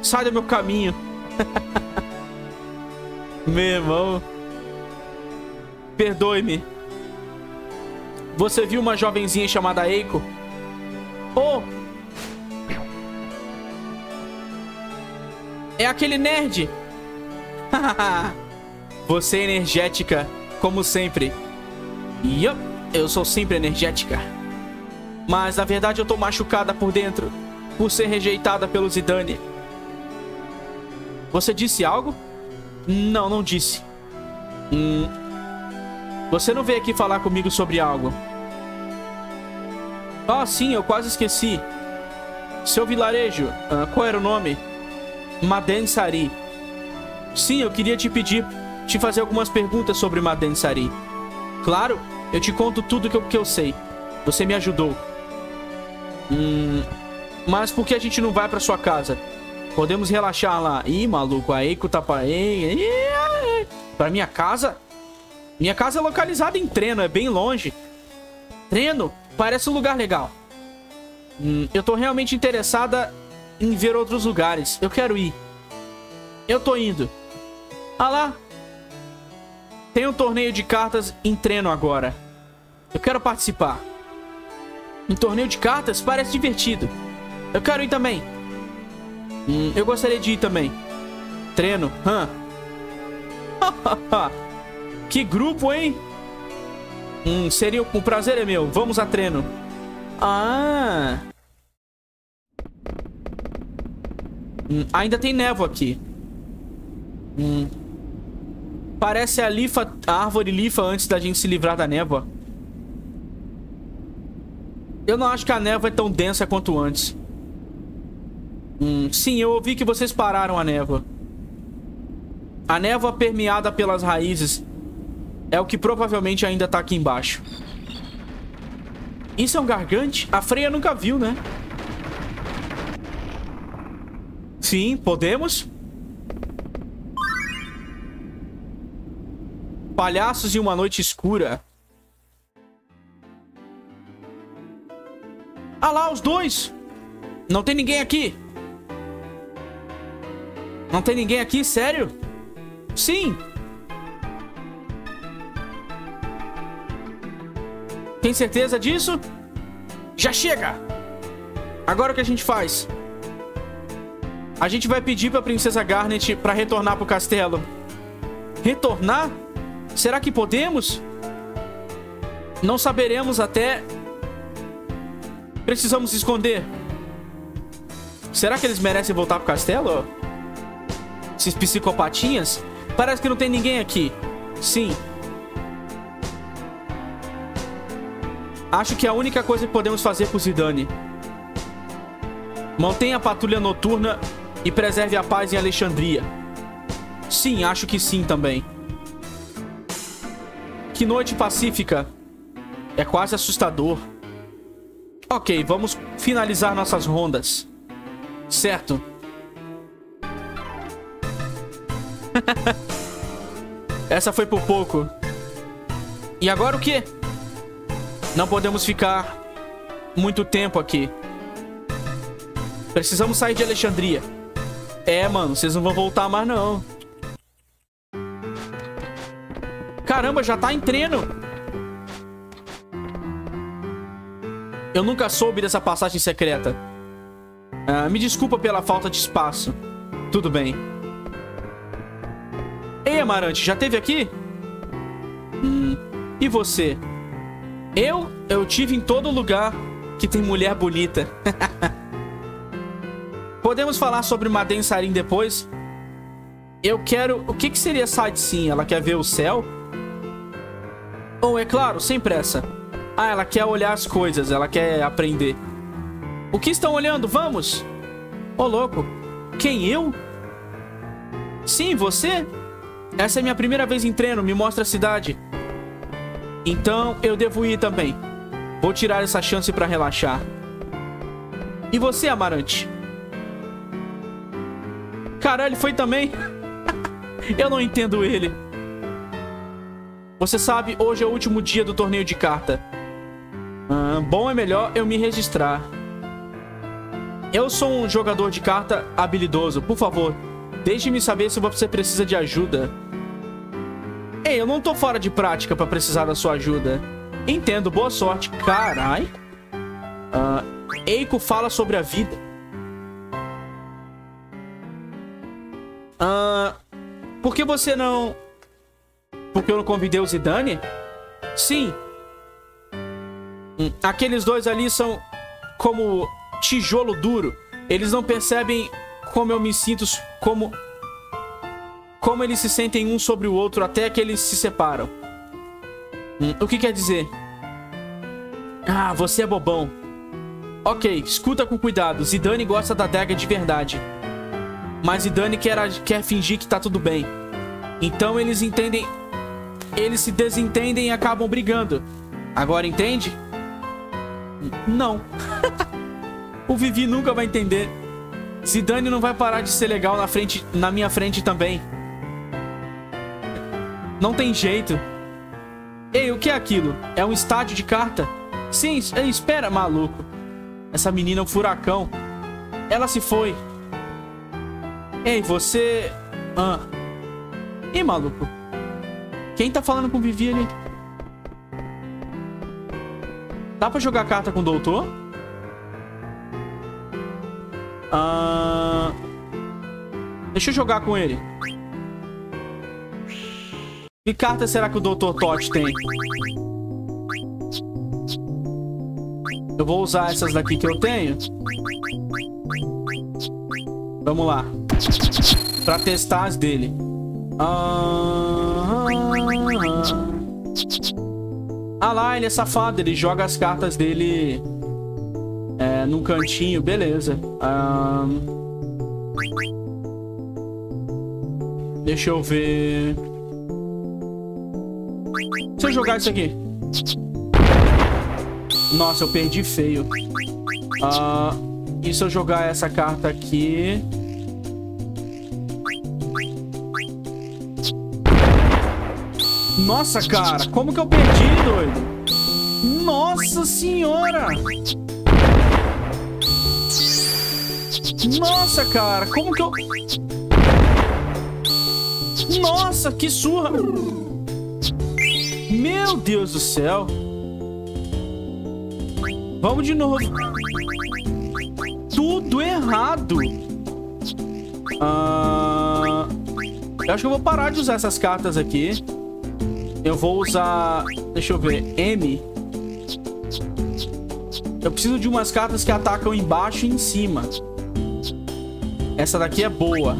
Sai do meu caminho. meu irmão. Perdoe-me. Você viu uma jovenzinha chamada Eiko? Oh! É aquele nerd! Você é energética, como sempre. Yup, eu sou sempre energética. Mas na verdade eu tô machucada por dentro, por ser rejeitada pelo Zidane. Você disse algo? Não, não disse. Hum, você não veio aqui falar comigo sobre algo. Ah, sim, eu quase esqueci. Seu vilarejo, uh, qual era o nome? Madensari. Sim, eu queria te pedir, te fazer algumas perguntas sobre Madensari. Claro, eu te conto tudo que eu, que eu sei. Você me ajudou. Hum, mas por que a gente não vai pra sua casa? Podemos relaxar lá. Ih, maluco, a Eiko tá pra... Pra minha casa? Minha casa é localizada em Treno, é bem longe. Treno? Parece um lugar legal. Hum, eu tô realmente interessada em ver outros lugares. Eu quero ir. Eu tô indo. Ah lá. Tem um torneio de cartas em treino agora. Eu quero participar. Um torneio de cartas parece divertido. Eu quero ir também. Hum, eu gostaria de ir também. Treino, hã? que grupo, hein? Hum, seria um prazer é meu. Vamos a treino. Ah. Hum, ainda tem névoa aqui. Hum. Parece a lifa, a árvore lifa antes da gente se livrar da névoa. Eu não acho que a névoa é tão densa quanto antes. Hum, sim, eu ouvi que vocês pararam a névoa. A névoa permeada pelas raízes é o que provavelmente ainda tá aqui embaixo. Isso é um gargante? A Freya nunca viu, né? Sim, podemos. Palhaços e uma noite escura. Ah lá, os dois! Não tem ninguém aqui. Não tem ninguém aqui? Sério? Sim. Tem certeza disso? Já chega! Agora o que a gente faz? A gente vai pedir pra Princesa Garnet pra retornar pro castelo. Retornar? Será que podemos? Não saberemos até... Precisamos esconder. Será que eles merecem voltar pro castelo? Esses psicopatinhas? Parece que não tem ninguém aqui. Sim. Acho que é a única coisa que podemos fazer por Zidane. Mantenha a patrulha noturna e preserve a paz em Alexandria. Sim, acho que sim também. Que noite pacífica. É quase assustador. Ok, vamos finalizar nossas rondas. Certo. Essa foi por pouco. E agora o quê? Não podemos ficar muito tempo aqui. Precisamos sair de Alexandria. É, mano, vocês não vão voltar mais, não. Caramba, já tá em treino. Eu nunca soube dessa passagem secreta. Ah, me desculpa pela falta de espaço. Tudo bem. Ei, Amarante, já teve aqui? Hum, e você? Eu? Eu tive em todo lugar que tem mulher bonita. Podemos falar sobre Maden Sarin depois? Eu quero... O que, que seria sightseeing? Ela quer ver o céu? Oh, é claro, sem pressa. Ah, ela quer olhar as coisas. Ela quer aprender. O que estão olhando? Vamos! Ô, oh, louco. Quem, eu? Sim, você? Essa é minha primeira vez em treino. Me mostra a cidade. Então, eu devo ir também. Vou tirar essa chance pra relaxar. E você, Amarante? Caralho, foi também. Eu não entendo ele. Você sabe, hoje é o último dia do torneio de carta. Ah, bom, é melhor eu me registrar. Eu sou um jogador de carta habilidoso. Por favor, deixe-me saber se você precisa de ajuda. Ei, eu não tô fora de prática pra precisar da sua ajuda. Entendo, boa sorte. Carai. Uh, Eiko fala sobre a vida. Uh, por que você não... Porque eu não convidei o Zidane? Sim. Aqueles dois ali são como tijolo duro. Eles não percebem como eu me sinto, como... Como eles se sentem um sobre o outro até que eles se separam. Hum, o que quer dizer? Ah, você é bobão. Ok, escuta com cuidado. Zidane gosta da Dega de verdade. Mas Zidane quer, quer fingir que tá tudo bem. Então eles entendem... Eles se desentendem e acabam brigando. Agora entende? Não. o Vivi nunca vai entender. Zidane não vai parar de ser legal na, frente, na minha frente também. Não tem jeito. Ei, o que é aquilo? É um estádio de carta? Sim, espera, maluco. Essa menina é um furacão. Ela se foi. Ei, você... Ah. Ih, maluco. Quem tá falando com o Vivi ali? Dá pra jogar carta com o doutor? Ah... Deixa eu jogar com ele. Que carta será que o Dr. Tot tem? Eu vou usar essas daqui que eu tenho. Vamos lá. Pra testar as dele. Ah, ah lá, ele é safado. Ele joga as cartas dele é, num cantinho. Beleza. Ah, deixa eu ver... Se eu jogar isso aqui. Nossa, eu perdi feio. Uh, e se eu jogar essa carta aqui... Nossa, cara. Como que eu perdi, doido? Nossa senhora. Nossa, cara. Como que eu... Nossa, que surra. Meu Deus do céu. Vamos de novo. Tudo errado. Ah, eu acho que eu vou parar de usar essas cartas aqui. Eu vou usar... Deixa eu ver. M. Eu preciso de umas cartas que atacam embaixo e em cima. Essa daqui é boa.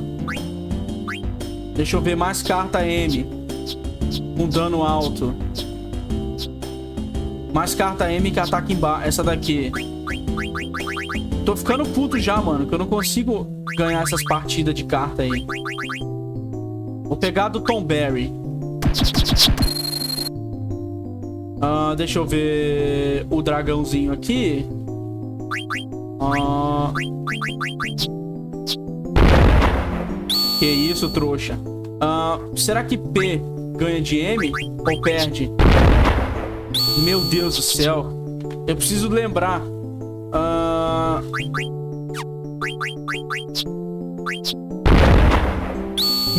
Deixa eu ver mais carta M. Com dano alto. Mais carta M que ataca embaixo. Essa daqui. Tô ficando puto já, mano. Que eu não consigo ganhar essas partidas de carta aí. Vou pegar do Tom Berry. Uh, deixa eu ver o dragãozinho aqui. Uh... Que isso, trouxa. Uh, será que P ganha de M ou perde? Meu Deus do céu. Eu preciso lembrar.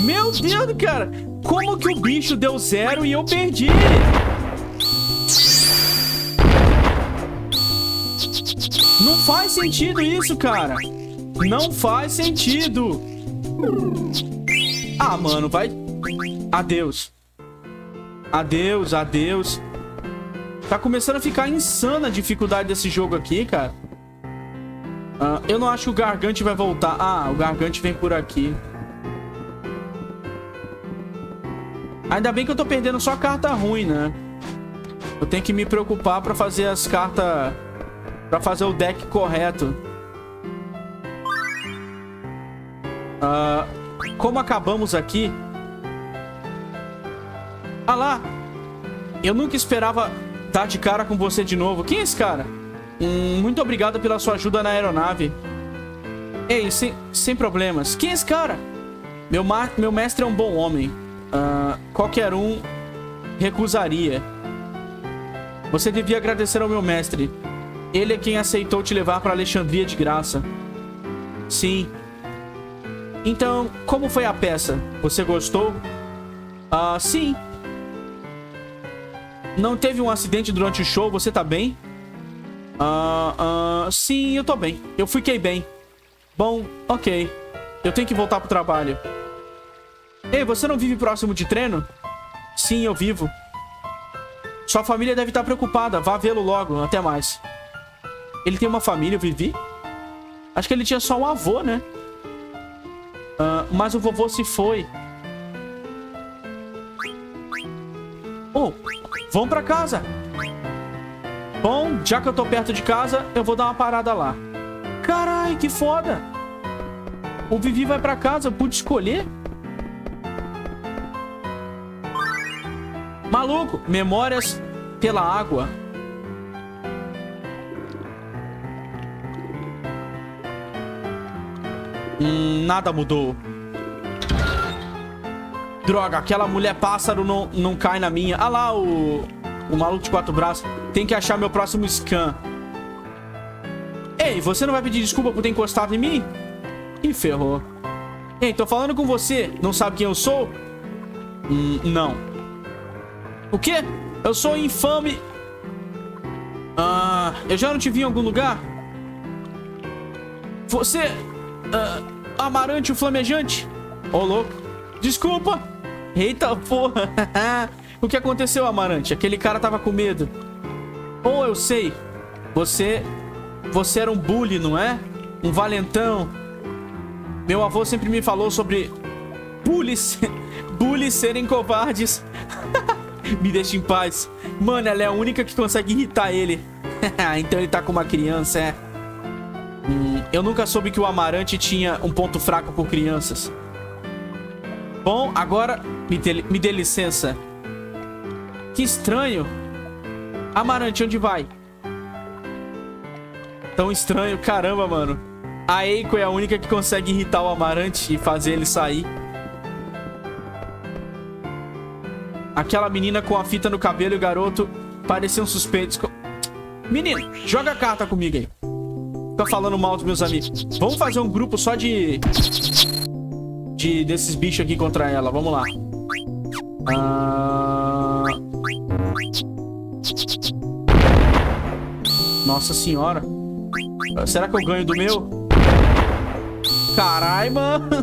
Meu Deus, cara. Como que o bicho deu zero e eu perdi? Faz sentido isso, cara. Não faz sentido. Ah, mano, vai... Adeus. Adeus, adeus. Tá começando a ficar insana a dificuldade desse jogo aqui, cara. Uh, eu não acho que o Gargante vai voltar. Ah, o Gargante vem por aqui. Ainda bem que eu tô perdendo só carta ruim, né? Eu tenho que me preocupar pra fazer as cartas... Pra fazer o deck correto. Uh, como acabamos aqui... Ah lá! Eu nunca esperava Tá de cara com você de novo. Quem é esse cara? Hum, muito obrigado pela sua ajuda na aeronave. Ei, sem, sem problemas. Quem é esse cara? Meu, meu mestre é um bom homem. Uh, qualquer um recusaria. Você devia agradecer ao meu mestre. Ele é quem aceitou te levar para Alexandria de graça. Sim. Então, como foi a peça? Você gostou? Ah, sim. Não teve um acidente durante o show? Você tá bem? Uh, uh, sim, eu tô bem. Eu fiquei bem. Bom, ok. Eu tenho que voltar pro trabalho. Ei, você não vive próximo de treino? Sim, eu vivo. Sua família deve estar preocupada. Vá vê-lo logo. Até mais. Ele tem uma família, eu vivi? Acho que ele tinha só um avô, né? Uh, mas o vovô se foi. Oh, Vamos pra casa. Bom, já que eu tô perto de casa, eu vou dar uma parada lá. Carai, que foda. O Vivi vai pra casa, eu pude escolher? Maluco, memórias pela água. Nada mudou. Droga, aquela mulher pássaro não, não cai na minha. Ah lá, o, o maluco de quatro braços. Tem que achar meu próximo scan. Ei, você não vai pedir desculpa por ter encostado em mim? Ih, ferrou. Ei, tô falando com você. Não sabe quem eu sou? Hum, não. O quê? Eu sou infame. Ah, eu já não te vi em algum lugar? Você... Ah, amarante o flamejante? Ô, oh, louco. Desculpa. Eita, porra. o que aconteceu, Amarante? Aquele cara tava com medo. Oh, eu sei. Você... Você era um bully, não é? Um valentão. Meu avô sempre me falou sobre... Bullies... bullies serem covardes. me deixa em paz. Mano, ela é a única que consegue irritar ele. então ele tá com uma criança, é... Hum, eu nunca soube que o Amarante tinha um ponto fraco por crianças. Bom, agora me dê, me dê licença. Que estranho. Amarante, onde vai? Tão estranho. Caramba, mano. A Eiko é a única que consegue irritar o Amarante e fazer ele sair. Aquela menina com a fita no cabelo e o garoto pareciam suspeitos. Menino, joga a carta comigo aí. Fica falando mal dos meus amigos. Vamos fazer um grupo só de de, desses bichos aqui contra ela. Vamos lá. Ah... Nossa senhora. Será que eu ganho do meu? Carai, mano.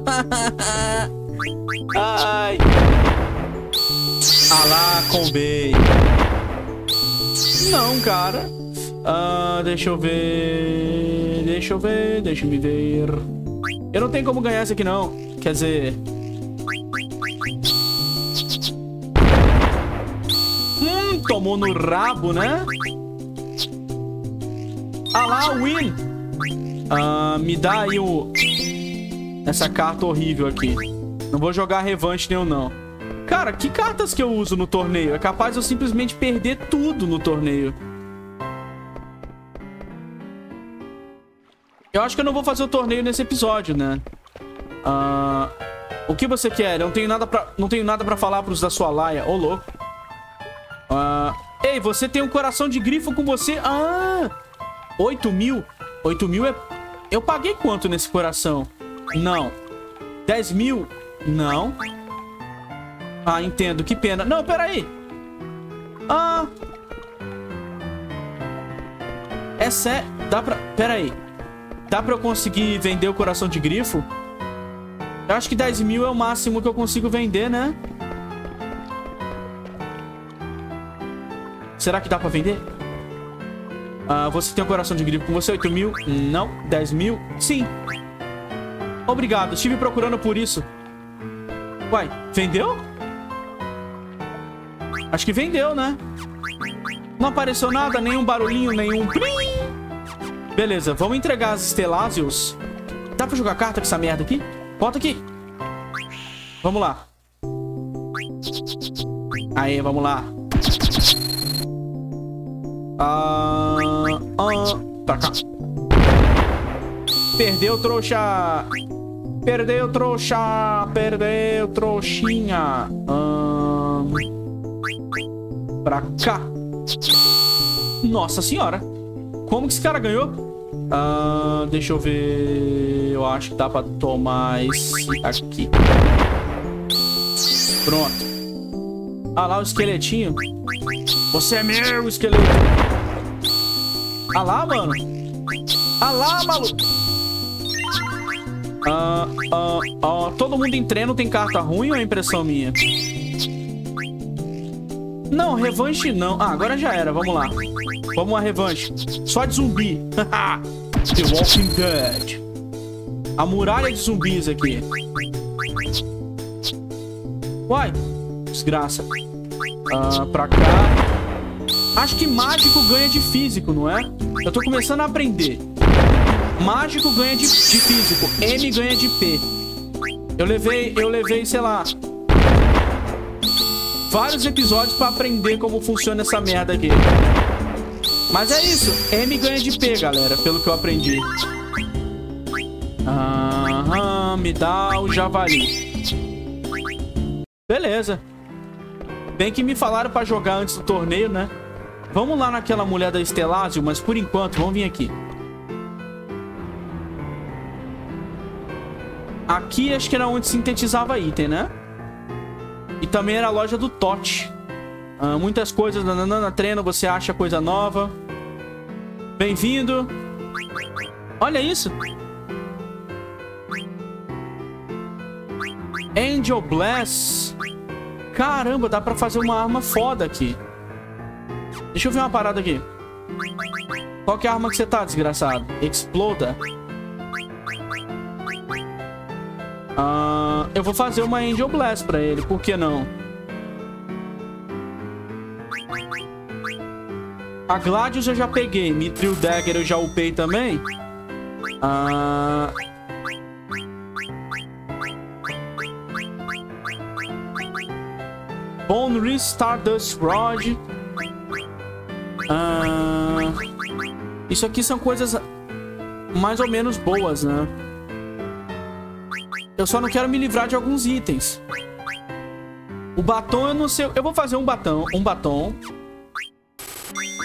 Ai. Ah lá, combei. Não, cara. Ah, deixa eu ver. Deixa eu ver. Deixa me ver. Eu não tenho como ganhar esse aqui, não. Quer dizer... Hum, tomou no rabo, né? Ah lá, win! Ah, me dá aí o... Essa carta horrível aqui. Não vou jogar revanche nenhum, não. Cara, que cartas que eu uso no torneio? É capaz de eu simplesmente perder tudo no torneio. Eu acho que eu não vou fazer o torneio nesse episódio, né? Uh, o que você quer? Eu não tenho nada pra, não tenho nada pra falar pros da sua laia. Ô, louco. Uh, ei, você tem um coração de grifo com você? Ah! 8 mil? 8 mil é... Eu paguei quanto nesse coração? Não. 10 mil? Não. Ah, entendo. Que pena. Não, peraí. Ah... É sério... Dá pra... Peraí. Dá pra eu conseguir vender o coração de grifo? Eu acho que 10 mil é o máximo que eu consigo vender, né? Será que dá pra vender? Ah, você tem um coração de grifo com você? 8 mil? Não. 10 mil? Sim. Obrigado. Estive procurando por isso. Uai, vendeu? Acho que vendeu, né? Não apareceu nada, nenhum barulhinho, nenhum... Beleza, vamos entregar as Estelásios. Dá pra jogar carta com essa merda aqui? Bota aqui. Vamos lá. Aí, vamos lá. Ah, ah, pra cá. Perdeu, trouxa. Perdeu, trouxa. Perdeu, trouxinha. Ah, pra cá. Nossa senhora. Como que esse cara ganhou? Uh, deixa eu ver... Eu acho que dá pra tomar esse aqui. Pronto. Ah lá o esqueletinho. Você é meu, esqueleto. Ah lá, mano. Ah lá, maluco. Ah, ah, ah, todo mundo em treino tem carta ruim ou é impressão minha? Não, revanche não. Ah, agora já era. Vamos lá. Vamos a revanche. Só de zumbi. The Walking Dead. A muralha de zumbis aqui. Uai. Desgraça. Ah, pra cá. Acho que mágico ganha de físico, não é? Eu tô começando a aprender. Mágico ganha de, de físico. M ganha de P. Eu levei, eu levei, sei lá, vários episódios pra aprender como funciona essa merda aqui. Mas é isso. M ganha de P, galera, pelo que eu aprendi. Aham, me dá o javali. Beleza. Bem que me falaram pra jogar antes do torneio, né? Vamos lá naquela mulher da Estelásio, mas por enquanto, vamos vir aqui. Aqui acho que era onde sintetizava item, né? E também era a loja do Tote. Uh, muitas coisas na, na, na treino, você acha coisa nova. Bem-vindo. Olha isso. Angel Blast. Caramba, dá pra fazer uma arma foda aqui. Deixa eu ver uma parada aqui. Qual que é a arma que você tá, desgraçado? Exploda. Uh, eu vou fazer uma Angel Blast pra ele, por que não? A Gladius eu já peguei. Mithril Dagger eu já upei também. Uh... Bone Wrist Stardust Rod. Uh... Isso aqui são coisas mais ou menos boas, né? Eu só não quero me livrar de alguns itens. O batom eu não sei... Eu vou fazer um batom. Um batom.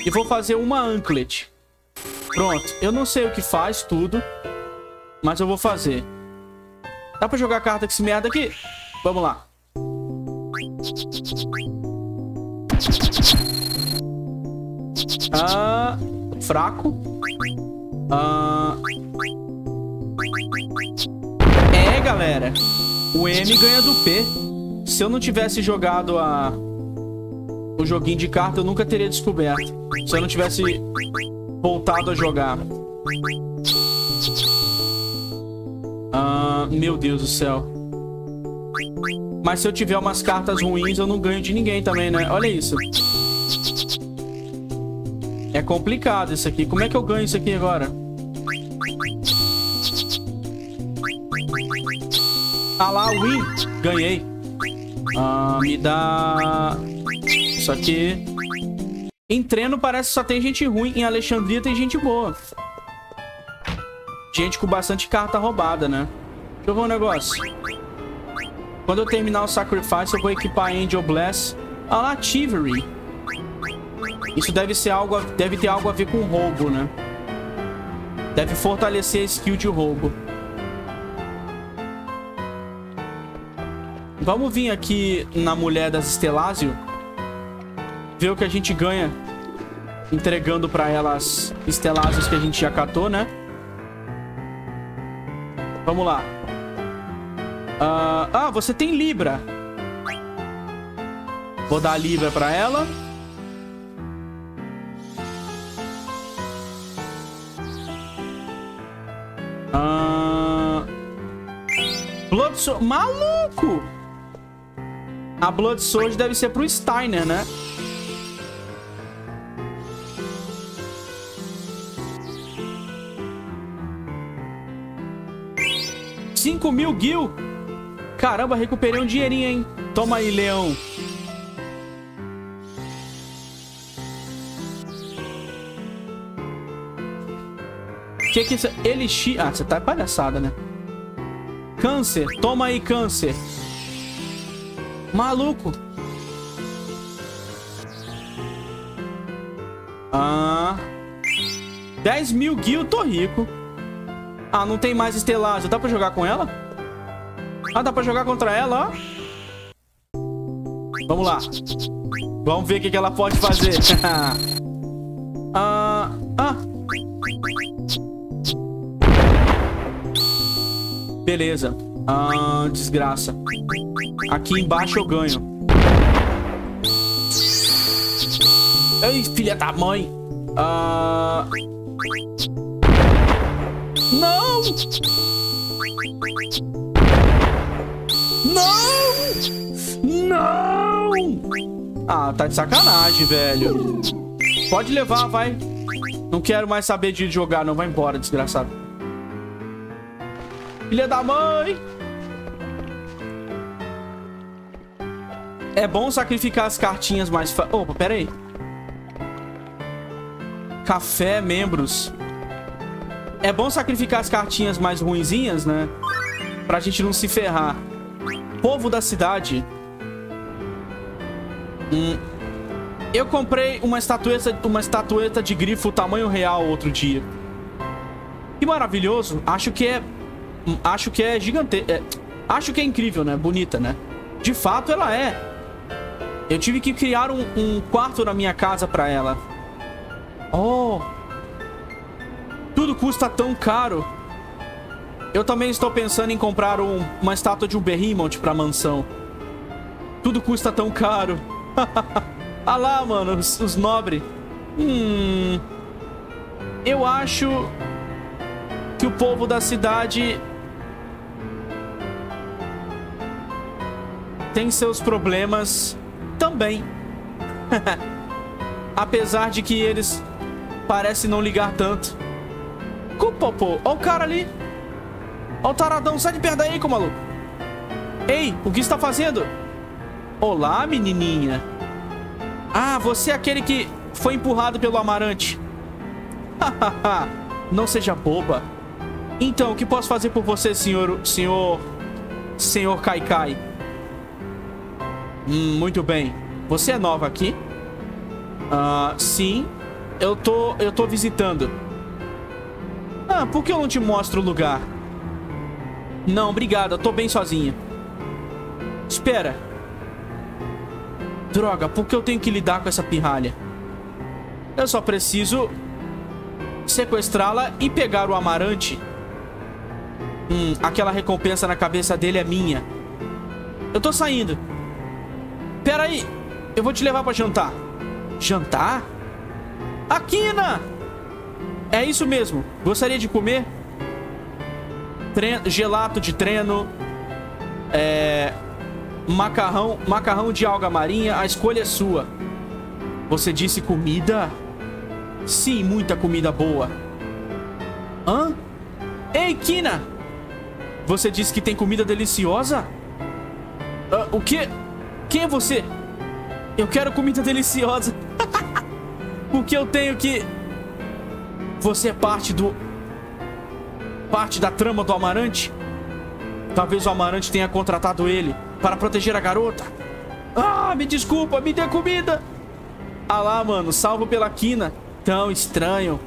E vou fazer uma anklet. Pronto. Eu não sei o que faz tudo. Mas eu vou fazer. Dá pra jogar carta com esse merda aqui? Vamos lá. Ah, fraco. Ah, galera. O M ganha do P. Se eu não tivesse jogado a... o joguinho de carta, eu nunca teria descoberto. Se eu não tivesse voltado a jogar. Ah, meu Deus do céu. Mas se eu tiver umas cartas ruins, eu não ganho de ninguém também, né? Olha isso. É complicado isso aqui. Como é que eu ganho isso aqui agora? Ah lá, win. Ganhei. Ah, me dá... Isso aqui. Em treino parece que só tem gente ruim. Em Alexandria tem gente boa. Gente com bastante carta roubada, né? Deixa eu ver um negócio. Quando eu terminar o Sacrifice, eu vou equipar Angel Bless. Ah lá, Chivalry. Isso deve ser algo, deve ter algo a ver com roubo, né? Deve fortalecer a skill de roubo. Vamos vir aqui na mulher das Estelásio. Ver o que a gente ganha. Entregando pra ela as Estelásios que a gente já catou, né? Vamos lá. Uh, ah, você tem Libra. Vou dar Libra pra ela. Uh... Blood Sword... Maluco! A Blood Sword deve ser pro Steiner, né? Cinco mil Gil. Caramba, recuperei um dinheirinho, hein? Toma aí, leão. Que que isso? Elixir... Ah, você tá palhaçada, né? Câncer. Toma aí, câncer. Maluco. Ah. 10 mil guil, tô rico. Ah, não tem mais estelásio. Dá pra jogar com ela? Ah, dá pra jogar contra ela, ó. Vamos lá. Vamos ver o que, que ela pode fazer. ah, ah. Beleza. Ah, desgraça. Aqui embaixo eu ganho. Ei, filha da mãe. Ah... Não! Não! Não! Ah, tá de sacanagem, velho. Pode levar, vai. Não quero mais saber de jogar, não. Vai embora, desgraçado. Filha da mãe! É bom sacrificar as cartinhas mais... Fa... Opa, pera aí. Café, membros. É bom sacrificar as cartinhas mais ruinzinhas, né? Pra gente não se ferrar. Povo da cidade. Hum. Eu comprei uma estatueta, uma estatueta de grifo tamanho real outro dia. Que maravilhoso. Acho que é... Acho que é gigante... É, acho que é incrível, né? Bonita, né? De fato, ela é. Eu tive que criar um, um quarto na minha casa pra ela. Oh! Tudo custa tão caro. Eu também estou pensando em comprar um, uma estátua de um Behemoth pra mansão. Tudo custa tão caro. ah lá, mano, os, os nobres. Hum... Eu acho que o povo da cidade tem seus problemas também. Apesar de que eles parecem não ligar tanto. Cupopô, ó o cara ali. Ó o taradão, sai de perto daí, com maluco. Ei, o que está fazendo? Olá, menininha. Ah, você é aquele que foi empurrado pelo amarante. Hahaha, não seja boba. Então, o que posso fazer por você, senhor... Senhor... Senhor Kaikai? Hum, muito bem. Você é nova aqui? Ah, sim. Eu tô... Eu tô visitando. Ah, por que eu não te mostro o lugar? Não, obrigado. Eu tô bem sozinha. Espera. Droga, por que eu tenho que lidar com essa pirralha? Eu só preciso sequestrá-la e pegar o amarante. Hum, aquela recompensa na cabeça dele é minha. Eu tô saindo. Pera aí. Eu vou te levar pra jantar. Jantar? Aquina! É isso mesmo. Gostaria de comer? Treino, gelato de treino. É... Macarrão, macarrão de alga marinha. A escolha é sua. Você disse comida? Sim, muita comida boa. Hã? Ei, Kina! Você disse que tem comida deliciosa? Uh, o quê? Quem é você? Eu quero comida deliciosa. Porque eu tenho que... Você é parte do... Parte da trama do Amarante? Talvez o Amarante tenha contratado ele para proteger a garota. Ah, me desculpa, me dê comida. Ah lá, mano, salvo pela quina. Tão estranho.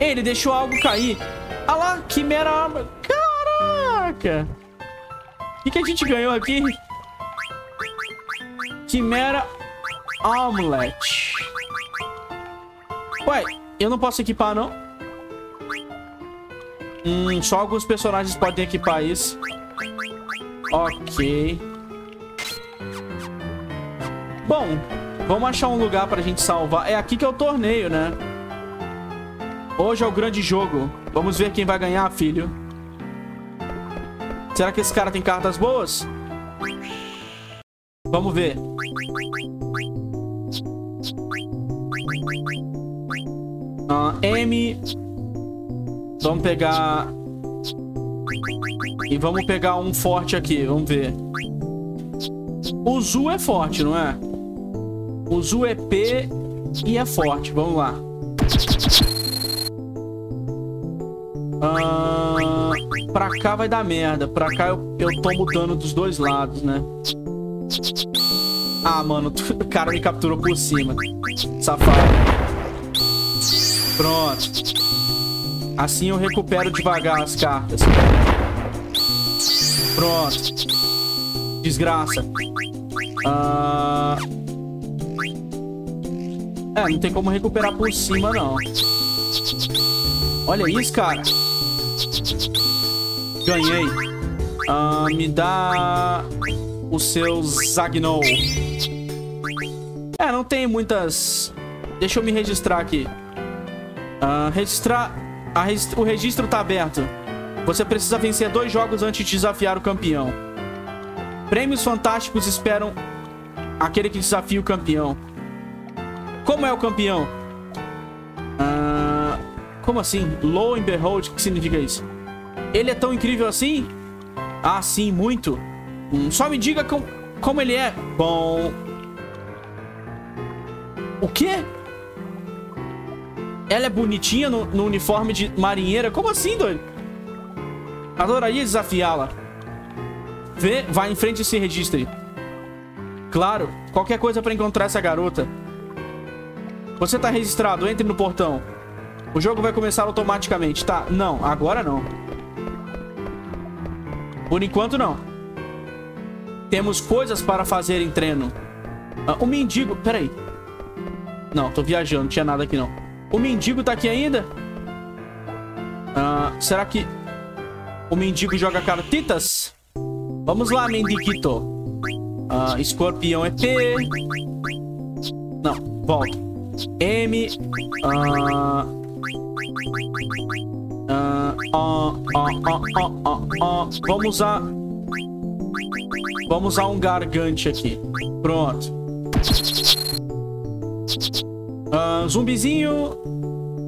Ele deixou algo cair. Ah lá, quimera arma. Caraca. O que, que a gente ganhou aqui? Quimera Omelette. Ué, eu não posso equipar, não? Hum, só alguns personagens podem equipar isso. Ok. Bom, vamos achar um lugar pra gente salvar. É aqui que é o torneio, né? Hoje é o grande jogo. Vamos ver quem vai ganhar, filho. Será que esse cara tem cartas boas? Vamos ver. Uh, M. Vamos pegar... E vamos pegar um forte aqui. Vamos ver. O Zu é forte, não é? O Zu é P e é forte. Vamos lá. Uh, pra cá vai dar merda. Pra cá eu, eu tomo dano dos dois lados, né? Ah, mano, o cara me capturou por cima. Safado. Pronto. Assim eu recupero devagar as cartas. Pronto. Desgraça. Ah... É, não tem como recuperar por cima, não. Olha isso, cara. Ganhei. Ah, me dá o seu Zagnou. É, não tem muitas... Deixa eu me registrar aqui. Uh, registrar... Regist... O registro tá aberto. Você precisa vencer dois jogos antes de desafiar o campeão. Prêmios fantásticos esperam aquele que desafia o campeão. Como é o campeão? Uh, como assim? Low and behold, o que significa isso? Ele é tão incrível assim? Ah, sim, muito. Hum, só me diga com, como ele é. Bom... O quê? Ela é bonitinha no, no uniforme de marinheira? Como assim, doido? Adoraria desafiá-la. Vê, vai em frente e se registre. Claro, qualquer coisa pra encontrar essa garota. Você tá registrado, entre no portão. O jogo vai começar automaticamente, tá? Não, agora não. Por enquanto não. Temos coisas para fazer em treino. Ah, o mendigo... Peraí. Não, tô viajando. Não tinha nada aqui, não. O mendigo tá aqui ainda? Ah, será que... O mendigo joga cartitas? Vamos lá, mendiguito. Ah, escorpião é P. Não, volta. M. Ah... Ah, ah, ah, ah, ah, ah. Vamos usar... Vamos usar um gargante aqui. Pronto. Ah, zumbizinho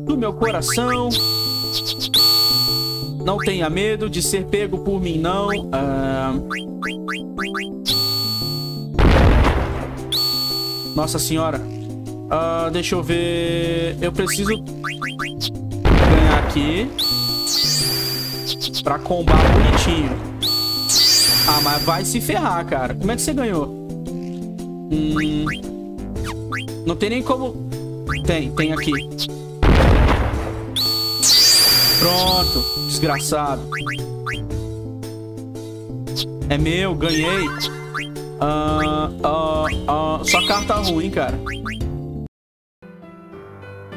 do meu coração. Não tenha medo de ser pego por mim, não. Ah... Nossa senhora. Ah, deixa eu ver... Eu preciso ganhar aqui. Pra combar bonitinho. Ah, mas vai se ferrar, cara. Como é que você ganhou? Hum... Não tem nem como... Tem, tem aqui. Pronto, desgraçado. É meu, ganhei. Ah, ah, ah, só carta ruim, cara.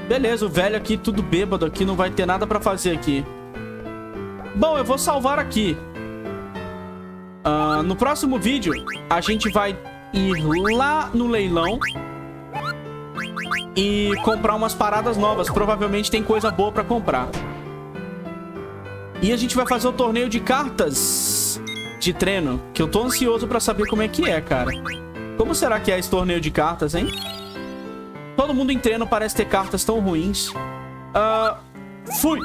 Beleza, o velho aqui, tudo bêbado aqui, não vai ter nada pra fazer aqui. Bom, eu vou salvar aqui. Ah, no próximo vídeo, a gente vai ir lá no leilão e comprar umas paradas novas. Provavelmente tem coisa boa pra comprar. E a gente vai fazer o torneio de cartas de treino, que eu tô ansioso pra saber como é que é, cara. Como será que é esse torneio de cartas, hein? Todo mundo em treino parece ter cartas tão ruins. Uh, fui!